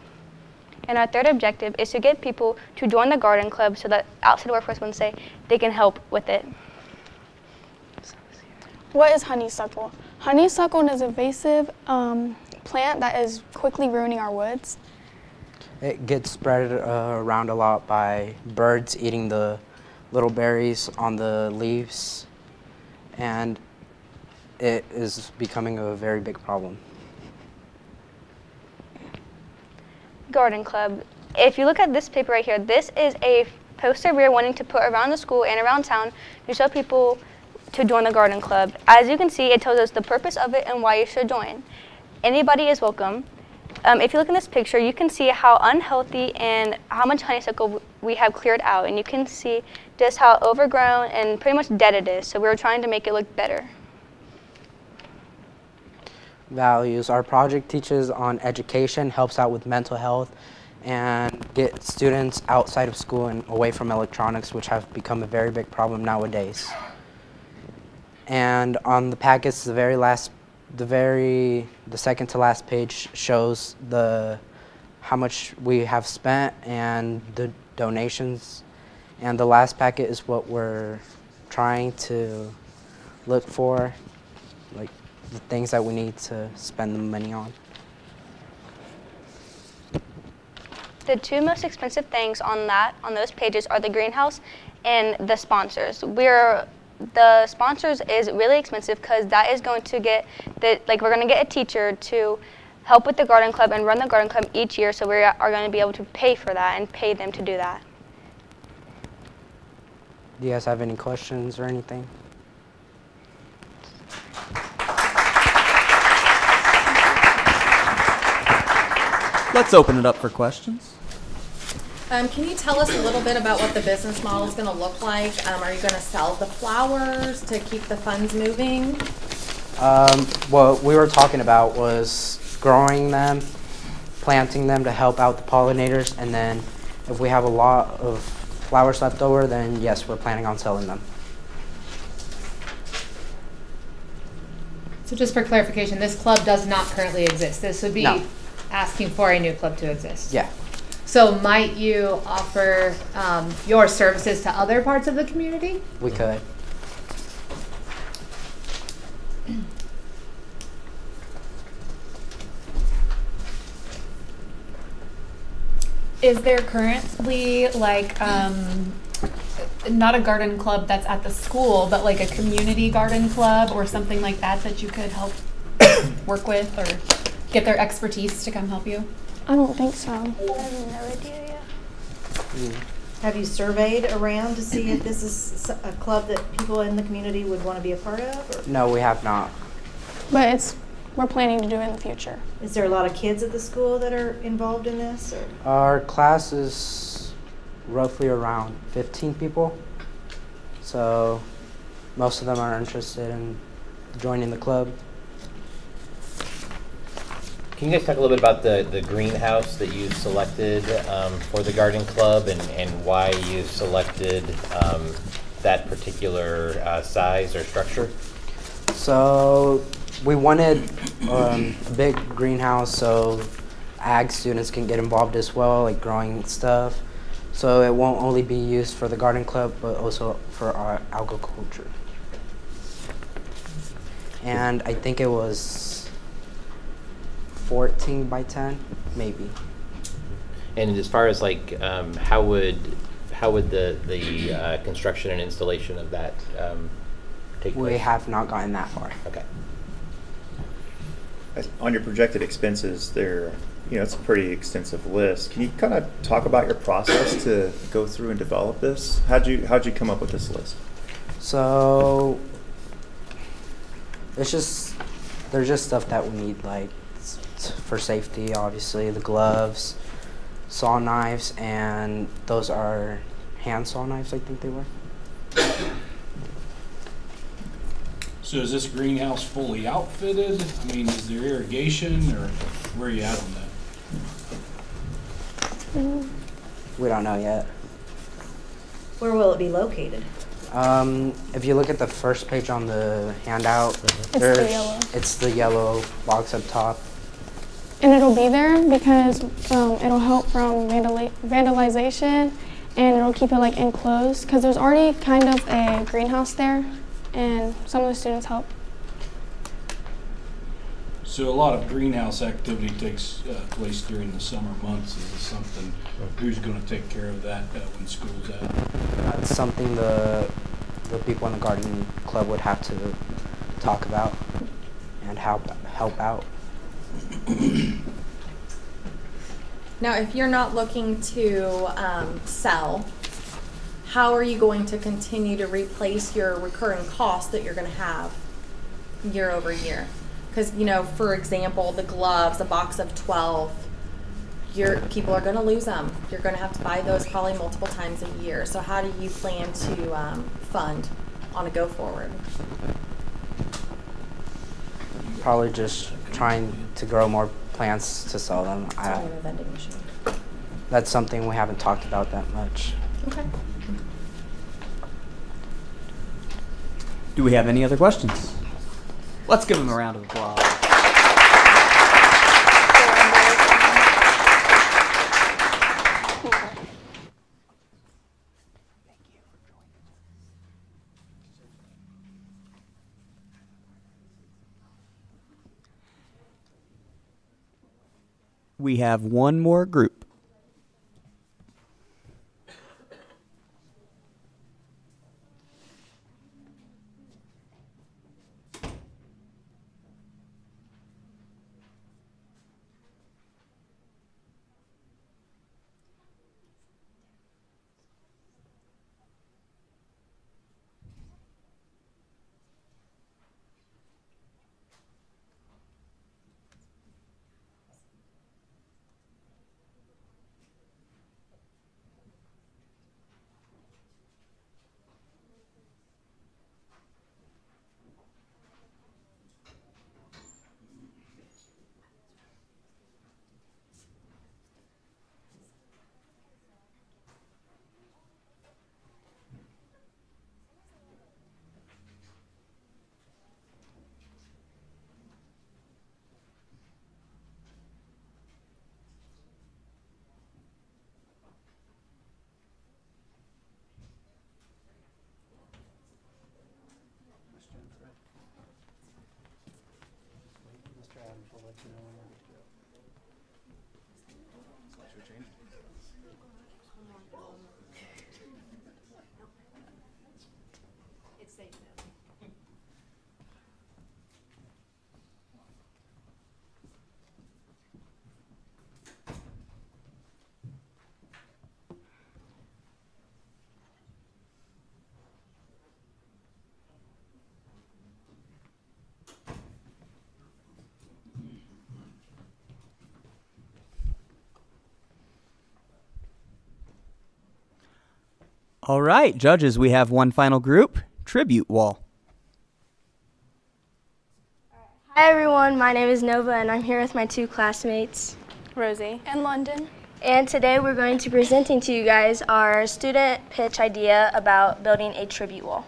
Speaker 34: And our third objective is to get people to join the garden club so that outside workforce say they can help with it.
Speaker 33: What is honeysuckle? Honeysuckle is an invasive um, plant that is quickly ruining our woods.
Speaker 35: It gets spread uh, around a lot by birds eating the little berries on the leaves, and it is becoming a very big problem.
Speaker 34: Garden Club. If you look at this paper right here, this is a poster we're wanting to put around the school and around town to show people to join the Garden Club. As you can see, it tells us the purpose of it and why you should join. Anybody is welcome. Um, if you look in this picture, you can see how unhealthy and how much honeysuckle we have cleared out. And you can see just how overgrown and pretty much dead it is. So we were trying to make it look better.
Speaker 35: Values. Our project teaches on education, helps out with mental health, and get students outside of school and away from electronics, which have become a very big problem nowadays. And on the packets, the very last, the very, the second to last page shows the how much we have spent and the donations. And the last packet is what we're trying to look for, like the things that we need to spend the money on.
Speaker 34: The two most expensive things on that, on those pages, are the greenhouse and the sponsors. We're
Speaker 36: the sponsors is really expensive because that is going to get the like we're going to get a teacher to help with the garden club and run the garden club each year. So we are going to be able to pay for that and pay them to do that.
Speaker 35: Do you guys have any questions or anything?
Speaker 3: Let's open it up for questions.
Speaker 11: Um, can you tell us a little bit about what the business model is going to look like? Um, are you going to sell the flowers to keep the funds moving?
Speaker 35: Um, what we were talking about was growing them, planting them to help out the pollinators, and then if we have a lot of flowers left over, then yes, we're planning on selling them.
Speaker 4: So just for clarification, this club does not currently exist. This would be
Speaker 35: No.
Speaker 4: asking for a new club to exist.
Speaker 35: Yeah.
Speaker 4: So might you offer um, your services to other parts of the community?
Speaker 35: We could.
Speaker 6: Is there currently like um, not a garden club that's at the school, but like a community garden club or something like that that you could help work with or get their expertise to come help you?
Speaker 33: I don't think so.
Speaker 36: I have no idea yet.
Speaker 10: Have you surveyed around to see if this is a club that people in the community would want to be a part of? Or
Speaker 35: No, we have not.
Speaker 33: But it's we're planning to do it in the future.
Speaker 10: is there a lot of kids at the school that are involved in this? Or
Speaker 35: Our class is roughly around 15 people. So most of them are interested in joining the club.
Speaker 5: Can you guys talk a little bit about the, the greenhouse that you selected um, for the garden club and, and why you selected um, that particular uh, size or structure?
Speaker 35: So we wanted um, a big greenhouse so ag students can get involved as well, like growing stuff. So it won't only be used for the garden club, but also for our agriculture. And I think it was 14 by 10, maybe.
Speaker 5: And as far as like, um, how would how would the the uh, construction and installation of that um, take place?
Speaker 35: We have not gotten that far.
Speaker 5: Okay.
Speaker 8: On your projected expenses, there, you know, it's a pretty extensive list. Can you kind of talk about your process to go through and develop this? How'd you how'd you come up with this list?
Speaker 35: So it's just there's just stuff that we need like s- s- for safety, obviously the gloves, saw knives, and those are hand saw knives. I think they were.
Speaker 9: So is this greenhouse fully outfitted? I mean, is there irrigation or where are you at on that?
Speaker 35: We don't know yet.
Speaker 10: where will it be located?
Speaker 35: Um, if you look at the first page on the handout,
Speaker 33: the yellow.
Speaker 35: it's the yellow box up top.
Speaker 33: And it'll be there because um, it'll help from vandali- vandalization and it'll keep it like enclosed because there's already kind of a greenhouse there and some of the students help.
Speaker 9: So a lot of greenhouse activity takes uh, place during the summer months. Is this something, who's going to take care of that uh, when school's out?
Speaker 35: That's something the the people in the garden club would have to talk about and help help out.
Speaker 11: Now, if you're not looking to um, sell, how are you going to continue to replace your recurring costs that you're going to have year over year? Because you know, for example, the gloves, a box of twelve, your people are going to lose them. You're going to have to buy those probably multiple times a year. So, how do you plan to um, fund on a go forward?
Speaker 35: Probably just trying to grow more plants to sell them. I,
Speaker 11: Selling a vending machine.
Speaker 35: that's something we haven't talked about that much.
Speaker 11: Okay.
Speaker 3: Do we have any other questions? Let's give them a round of applause. We have one more group. All right, judges, we have one final group tribute wall.
Speaker 36: Hi everyone, my name is Nova and I'm here with my two classmates,
Speaker 11: Rosie and London.
Speaker 36: And today we're going to be presenting to you guys our student pitch idea about building a tribute wall.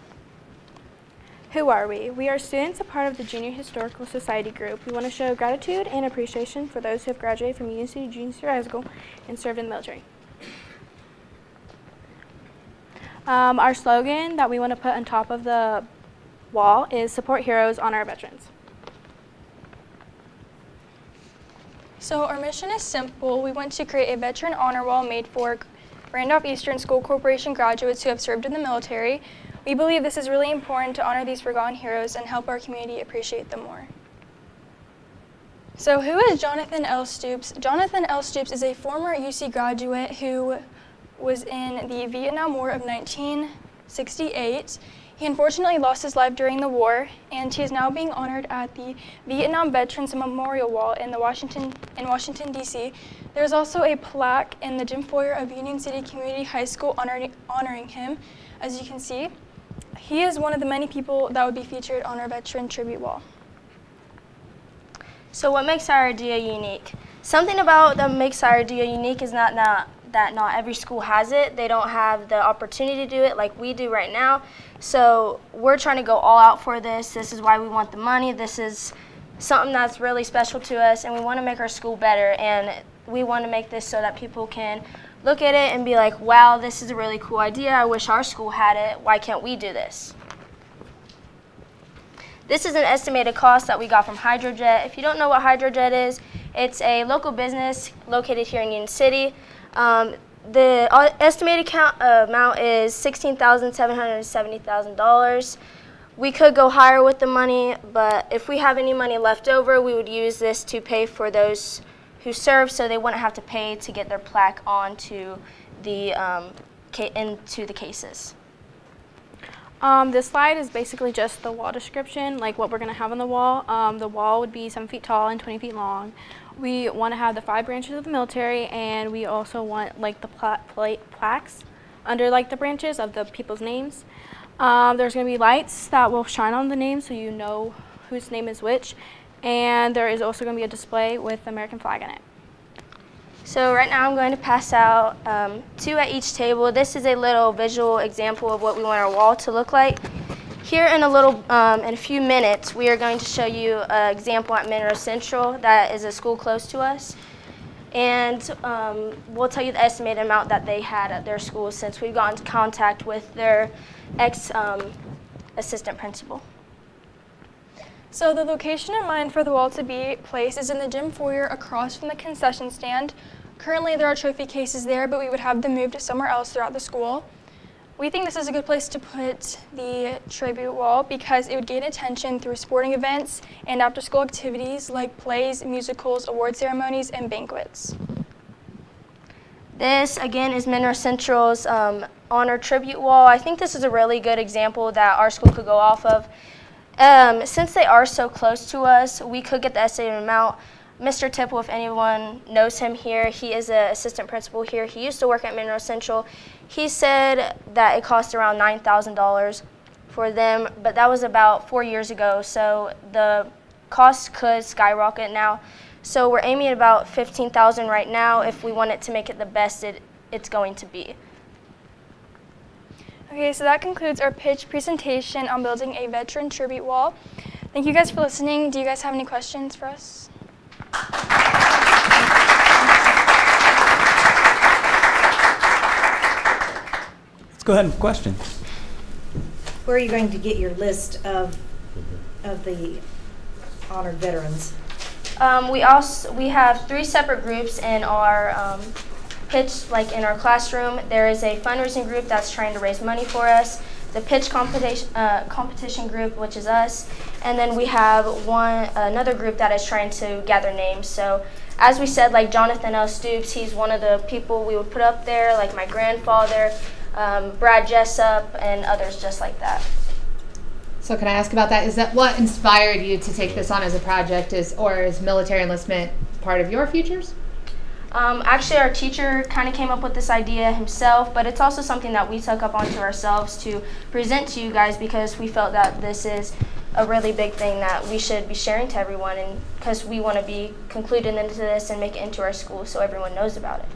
Speaker 11: Who are we? We are students, a part of the Junior Historical Society group. We want to show gratitude and appreciation for those who have graduated from Union City Junior High School and served in the military. Um, our slogan that we want to put on top of the wall is support heroes, honor our veterans.
Speaker 37: So our mission is simple. We want to create a veteran honor wall made for Randolph Eastern School Corporation graduates who have served in the military. We believe this is really important to honor these forgotten heroes and help our community appreciate them more. So who is Jonathan L. Stoops? Jonathan L. Stoops is a former UC graduate who was in the Vietnam War of 1968. He unfortunately lost his life during the war, and he is now being honored at the Vietnam Veterans Memorial Wall in, the Washington, in Washington, D.C. There's also a plaque in the gym foyer of Union City Community High School honoring, honoring him, as you can see. He is one of the many people that would be featured on our Veteran Tribute Wall.
Speaker 36: So what makes our idea unique? Something about that makes our idea unique is not, not that not every school has it. They don't have the opportunity to do it like we do right now. So we're trying to go all out for this. This is why we want the money. This is something that's really special to us and we want to make our school better and we want to make this so that people can look at it and be like, wow, this is a really cool idea. I wish our school had it. Why can't we do this? This is an estimated cost that we got from Hydrojet. If you don't know what Hydrojet is, it's a local business located here in Union City. Um, the uh, estimated count, uh, amount is $16,770,000. We could go higher with the money, but if we have any money left over, we would use this to pay for those who serve so they wouldn't have to pay to get their plaque onto the, um, into the cases.
Speaker 11: Um, this slide is basically just the wall description, like what we're going to have on the wall. Um, the wall would be 7 feet tall and 20 feet long. We want to have the five branches of the military, and we also want like the pla pla plaques under like the branches of the people's names. Um, there's going to be lights that will shine on the names so you know whose name is which. And there is also going to be a display with the American flag in it.
Speaker 36: So right now I'm going to pass out um, two at each table. This is a little visual example of what we want our wall to look like. Here in a little, um, in a few minutes, we are going to show you an example at Monroe Central that is a school close to us. And um, we'll tell you the estimated amount that they had at their school since we've gotten contact with their ex-assistant principal.
Speaker 37: So the location in mind for the wall to be placed is in the gym foyer across from the concession stand. Currently there are trophy cases there, but we would have them moved to somewhere else throughout the school. We think this is a good place to put the tribute wall because it would gain attention through sporting events and after school activities like plays, musicals, award ceremonies, and banquets.
Speaker 36: This, again, is Monroe Central's um, honor tribute wall. I think this is a really good example that our school could go off of. Um, since they are so close to us, we could get the estimated amount. Mr. Tipple, if anyone knows him here, he is an assistant principal here. He used to work at Monroe Central. He said that it cost around $9,000 for them, but that was about four years ago, so the cost could skyrocket now. So we're aiming at about 15000 right now if we want it to make it the best it, it's going to be.
Speaker 37: Okay, so that concludes our pitch presentation on building a veteran tribute wall. Thank you guys for listening. Do you guys have any questions for us?
Speaker 3: Let's go ahead and question.
Speaker 10: Where are you going to get your list of, of the honored veterans?
Speaker 36: Um, we also we have three separate groups in our um, pitch, like in our classroom. There is a fundraising group that's trying to raise money for us. The pitch competition uh, competition group, which is us, and then we have one another group that is trying to gather names. So, as we said, like Jonathan L. Stoops, he's one of the people we would put up there, like my grandfather, um, Brad Jessup, and others just like that.
Speaker 4: So can I ask about that? Is that what inspired you to take this on as a project? Is or is military enlistment part of your futures?
Speaker 36: Um, actually, our teacher kind of came up with this idea himself, but it's also something that we took up onto ourselves to present to you guys because we felt that this is a really big thing that we should be sharing to everyone, and because we want to be concluded into this and make it into our school so everyone knows about it.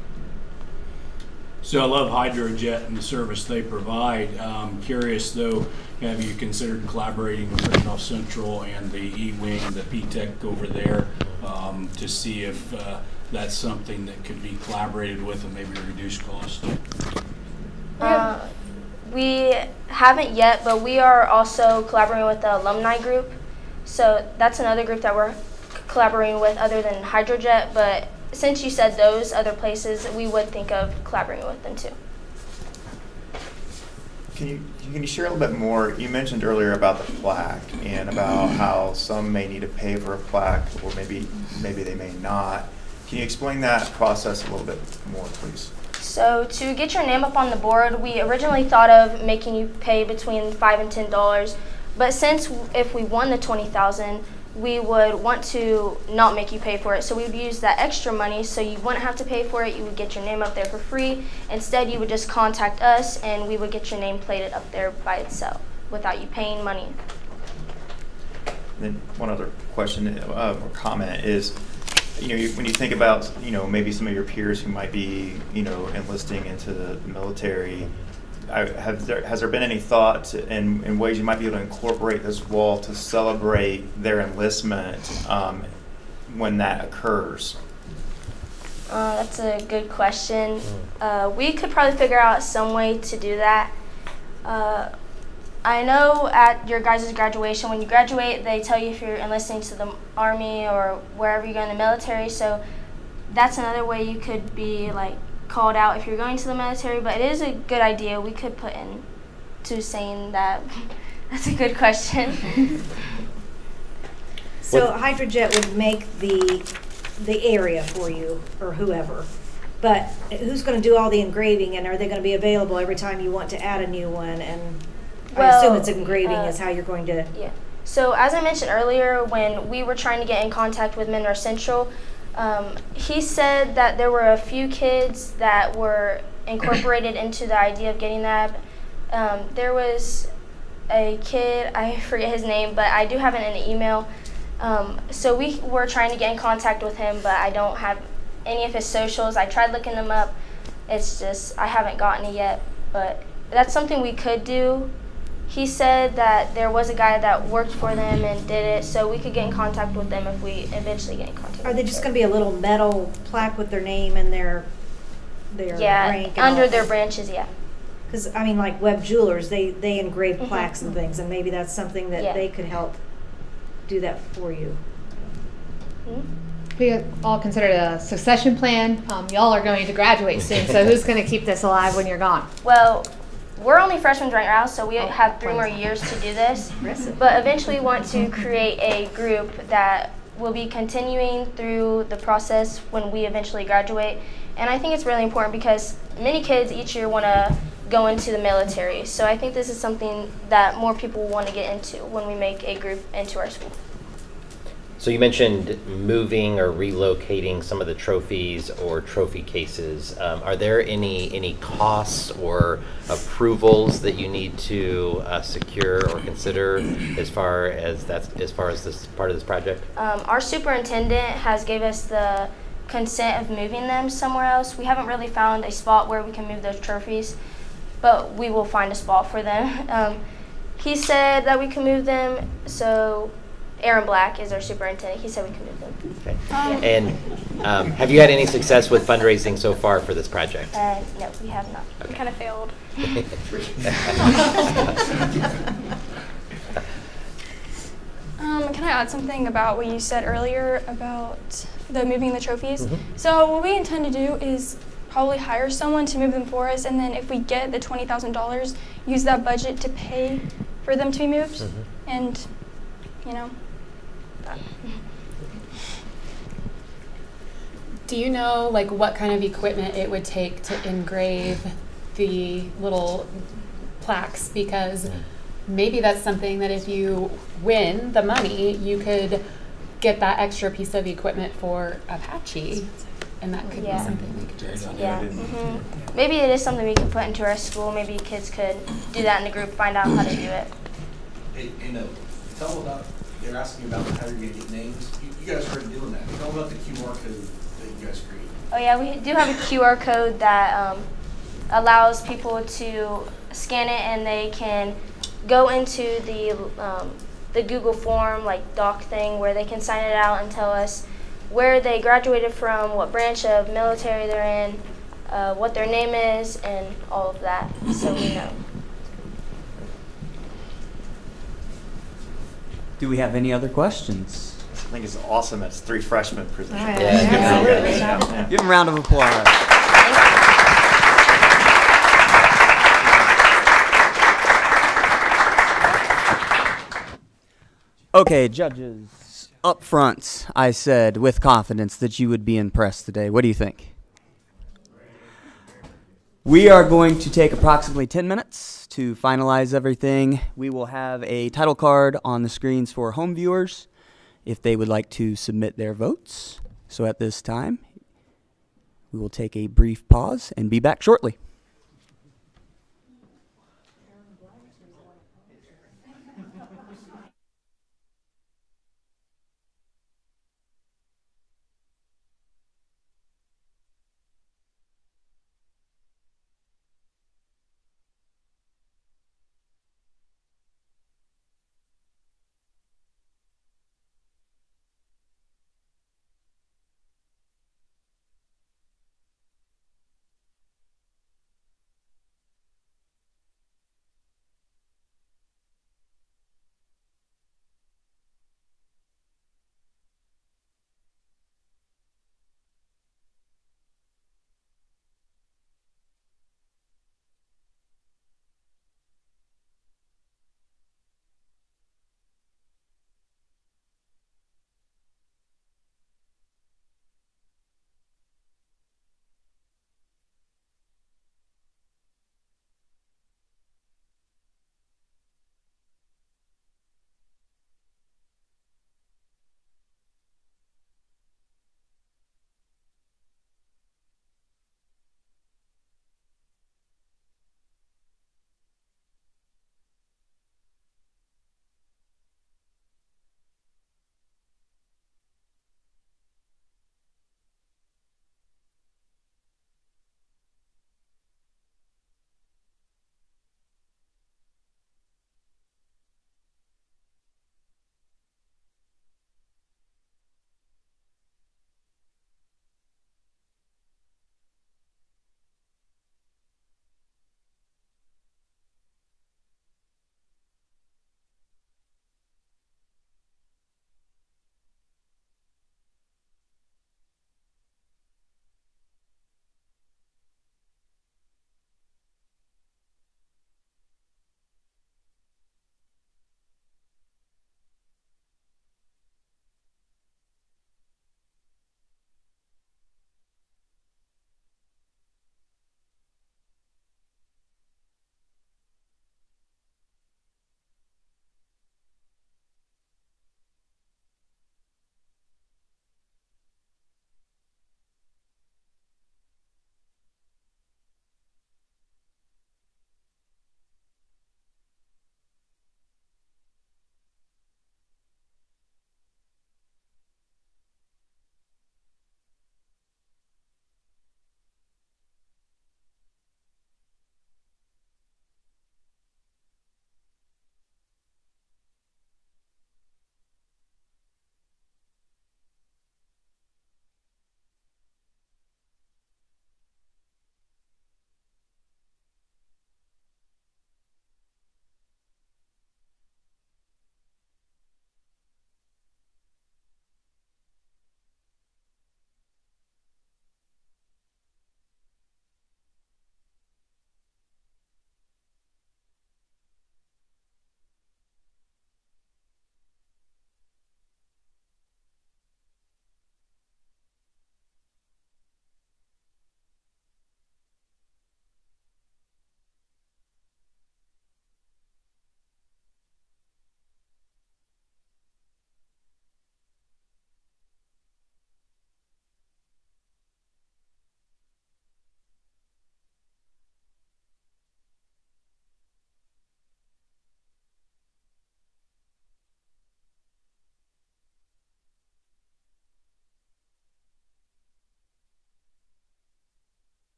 Speaker 9: So I love Hydrojet and the service they provide. Um, curious though, have you considered collaborating with Randolph Central and the E-Wing, the P-Tech over there, um, to see if uh, that's something that could be collaborated with and maybe reduce cost?
Speaker 36: Uh, we haven't yet, but we are also collaborating with the alumni group. So that's another group that we're collaborating with other than Hydrojet. But since you said those other places, we would think of collaborating with them too.
Speaker 8: Can you can you share a little bit more? You mentioned earlier about the plaque and about how some may need to pay for a plaque, or maybe maybe they may not. Can you explain that process a little bit more, please?
Speaker 36: So to get your name up on the board, we originally thought of making you pay between five and ten dollars. But since if we won the twenty thousand, we would want to not make you pay for it. So we would use that extra money so you wouldn't have to pay for it. You would get your name up there for free. Instead, you would just contact us and we would get your name plated up there by itself without you paying money.
Speaker 8: Then one other question uh, or comment is, you know, when you think about, you know, maybe some of your peers who might be, you know, enlisting into the military, I, have there, has there been any thought in, in ways you might be able to incorporate this wall to celebrate their enlistment um, when that occurs?
Speaker 36: Uh, that's a good question. Uh, we could probably figure out some way to do that. Uh, I know at your guys' graduation, when you graduate, they tell you if you're enlisting to the Army or wherever you go in the military. So that's another way you could be like called out if you're going to the military, but it is a good idea. We could put in to saying that. That's a good question.
Speaker 10: So Hydrojet would make the, the area for you, or whoever. But who's gonna do all the engraving, and are they gonna be available every time you want to add a new one? And I assume it's engraving
Speaker 36: uh,
Speaker 10: is how you're going to.
Speaker 36: Yeah. So as I mentioned earlier, when we were trying to get in contact with Monroe Central, um, he said that there were a few kids that were incorporated into the idea of getting that. Um, there was a kid, I forget his name, but I do have it in an email. Um, so we were trying to get in contact with him, but I don't have any of his socials. I tried looking them up. It's just, I haven't gotten it yet. But that's something we could do. He said that there was a guy that worked for them and did it, so we could get in contact with them if we eventually get in contact.
Speaker 10: Are they just gonna be a little metal plaque with their name and their, their
Speaker 36: Yeah,
Speaker 10: rank? and
Speaker 36: under their branches, yeah.
Speaker 10: Because, I mean, like Web Jewelers, they, they engrave
Speaker 36: Mhm.
Speaker 10: plaques and things, and maybe that's something
Speaker 36: Yeah.
Speaker 10: that they could help do that for you.
Speaker 4: We all considered a succession plan. Um, y'all are going to graduate soon, so who's going to keep this alive when you're gone?
Speaker 36: Well, we're only freshmen right now, so we
Speaker 4: Oh,
Speaker 36: have three more years to do this. But eventually, we want to create a group that will be continuing through the process when we eventually graduate. And I think it's really important because many kids each year want to go into the military. So I think this is something that more people want to get into when we make a group into our school.
Speaker 5: So you mentioned moving or relocating some of the trophies or trophy cases. Um, are there any any costs or approvals that you need to uh, secure or consider as far as that's as far as this part of this project?
Speaker 36: Um, our superintendent has gave us the consent of moving them somewhere else. We haven't really found a spot where we can move those trophies, but we will find a spot for them. Um, he said that we can move them, so Aaron Black is our superintendent. He said we can move them.
Speaker 5: Okay. And um, have you had any success with fundraising so far for this project?
Speaker 36: Uh, no, we have not.
Speaker 11: We kind of failed. Um, can I add something about what you said earlier about the moving the trophies?
Speaker 5: Mhm.
Speaker 11: So what we intend to do is
Speaker 37: probably hire someone to move them for us, and then if we get the twenty thousand dollars, use that budget to pay for them to be moved,
Speaker 5: Mhm.
Speaker 37: and you know. That.
Speaker 6: Do you know like what kind of equipment it would take to engrave the little plaques? Because maybe that's something that if you win the money, you could get that extra piece of equipment for Apache, and that could
Speaker 36: Yeah.
Speaker 6: be something they could just
Speaker 36: Yeah. hmm Maybe it is something we could put into our school. Maybe kids could do that in a group, find out how to do it.
Speaker 23: Hey, hey, no, tell about, they're asking about how you're gonna get names. You, you guys started doing that. Tell about the QR code that you guys created.
Speaker 36: Oh yeah, we do have a QR code that um, allows people to scan it and they can go into the um, the Google form like doc thing where they can sign it out and tell us where they graduated from, what branch of military they're in, uh, what their name is, and all of that, so we know.
Speaker 3: Do we have any other questions?
Speaker 8: I think it's awesome. It's three freshmen presenting.
Speaker 3: Yeah,
Speaker 8: It's good for you
Speaker 3: absolutely.
Speaker 8: guys. Yeah, yeah.
Speaker 3: Give them a round of applause. Okay, judges. Up front, I said with confidence that you would be impressed today. What do you think? We are going to take approximately 10 minutes to finalize everything. We will have a title card on the screens for home viewers if they would like to submit their votes. So at this time, we will take a brief pause and be back shortly.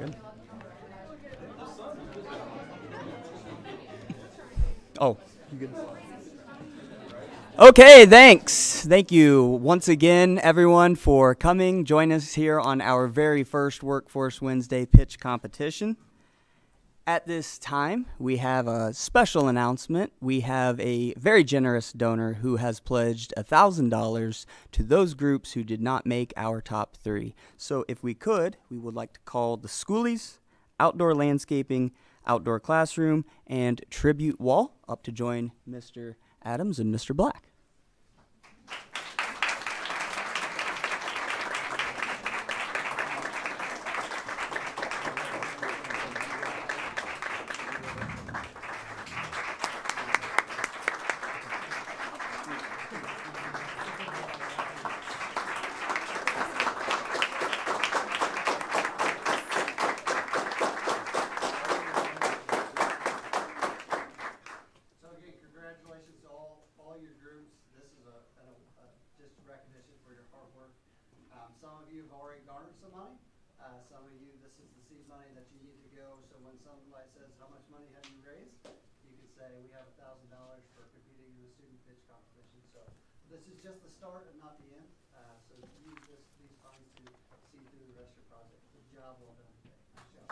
Speaker 3: Good. Oh, you good? Okay, thanks. Thank you once again, everyone, for coming. Join us here on our very first Workforce Wednesday pitch competition. At this time, we have a special announcement. We have a very generous donor who has pledged $1,000 to those groups who did not make our top three. So, if we could, we would like to call the Schoolies, Outdoor Landscaping, Outdoor Classroom, and Tribute Wall up to join Mr. Adams and Mr. Black.
Speaker 1: So again, congratulations to all, all your groups. This is a, a, a just recognition for your hard work. Um, some of you have already garnered some money. Uh, some of you, this is the seed money that you need to go. So when somebody says, how much money have you raised? You can say, we have a thousand dollars for competing in the student pitch competition. So this is just the start and not the end. Uh, so use this, these funds to see through the rest of your project. Good job, well done today. Nice job.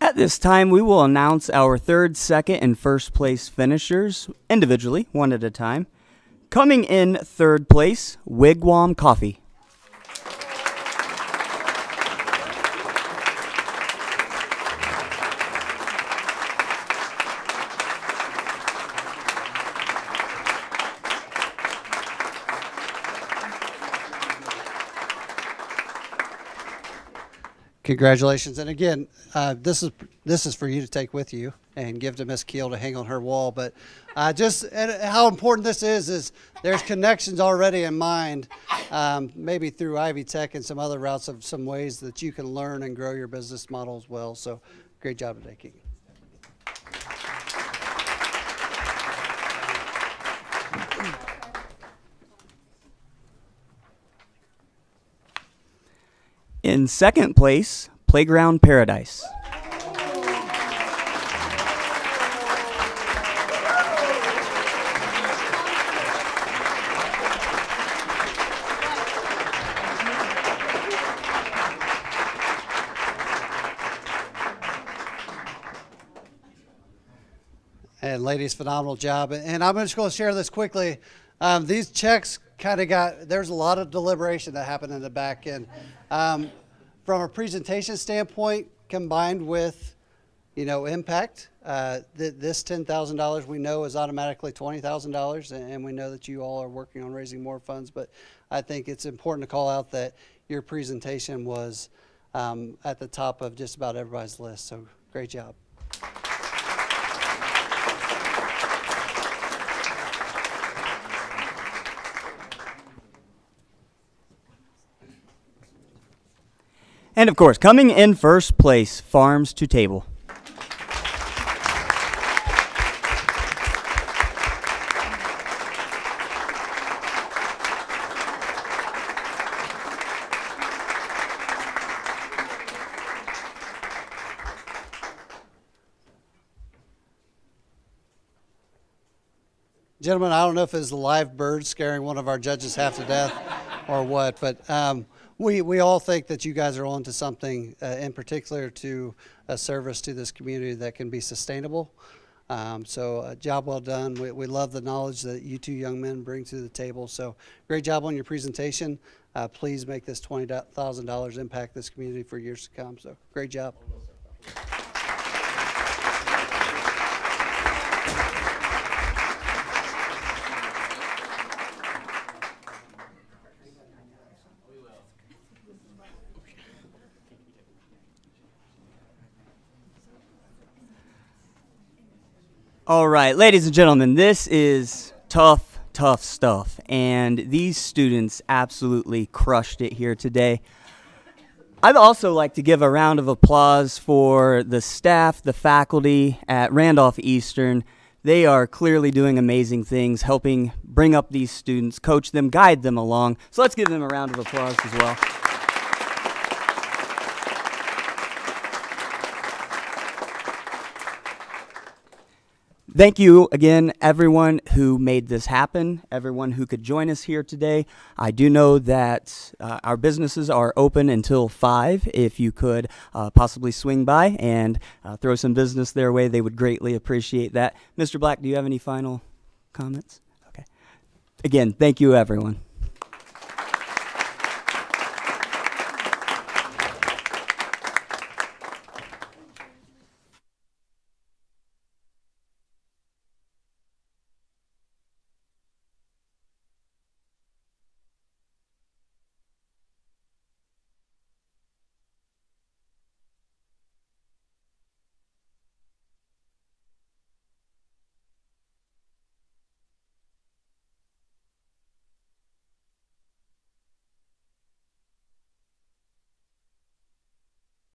Speaker 3: At this time, we will announce our third, second, and first place finishers individually, one at a time. Coming in third place, Wigwam Coffee.
Speaker 1: Congratulations, and again, uh, this is this is for you to take with you and give to Miss Keel to hang on her wall. But uh, just how important this is is there's connections already in mind, um, maybe through Ivy Tech and some other routes of some ways that you can learn and grow your business model as well. So, great job today, Keegan.
Speaker 3: In second place, Playground Paradise.
Speaker 1: Ladies, phenomenal job. And I'm just going to share this quickly. Um, these checks kind of got, there's a lot of deliberation that happened in the back end. Um, from a presentation standpoint, combined with, you know, impact, uh, th- this $10,000 we know is automatically $20,000, and we know that you all are working on raising more funds. But I think it's important to call out that your presentation was um, at the top of just about everybody's list. So great job.
Speaker 3: And of course, coming in first place, Farms to Table.
Speaker 1: Gentlemen, I don't know if it's the live bird scaring one of our judges half to death or what, but um, we, we all think that you guys are on to something uh, in particular to a service to this community that can be sustainable. Um, so, uh, job well done. We, we love the knowledge that you two young men bring to the table. So, great job on your presentation. Uh, please make this $20,000 impact this community for years to come. So, great job.
Speaker 3: All right, ladies and gentlemen, this is tough, tough stuff. And these students absolutely crushed it here today. I'd also like to give a round of applause for the staff, the faculty at Randolph Eastern. They are clearly doing amazing things, helping bring up these students, coach them, guide them along. So let's give them a round of applause as well. Thank you again, everyone who made this happen, everyone who could join us here today. I do know that uh, our businesses are open until 5. If you could uh, possibly swing by and uh, throw some business their way, they would greatly appreciate that. Mr. Black, do you have any final comments? Okay. Again, thank you, everyone.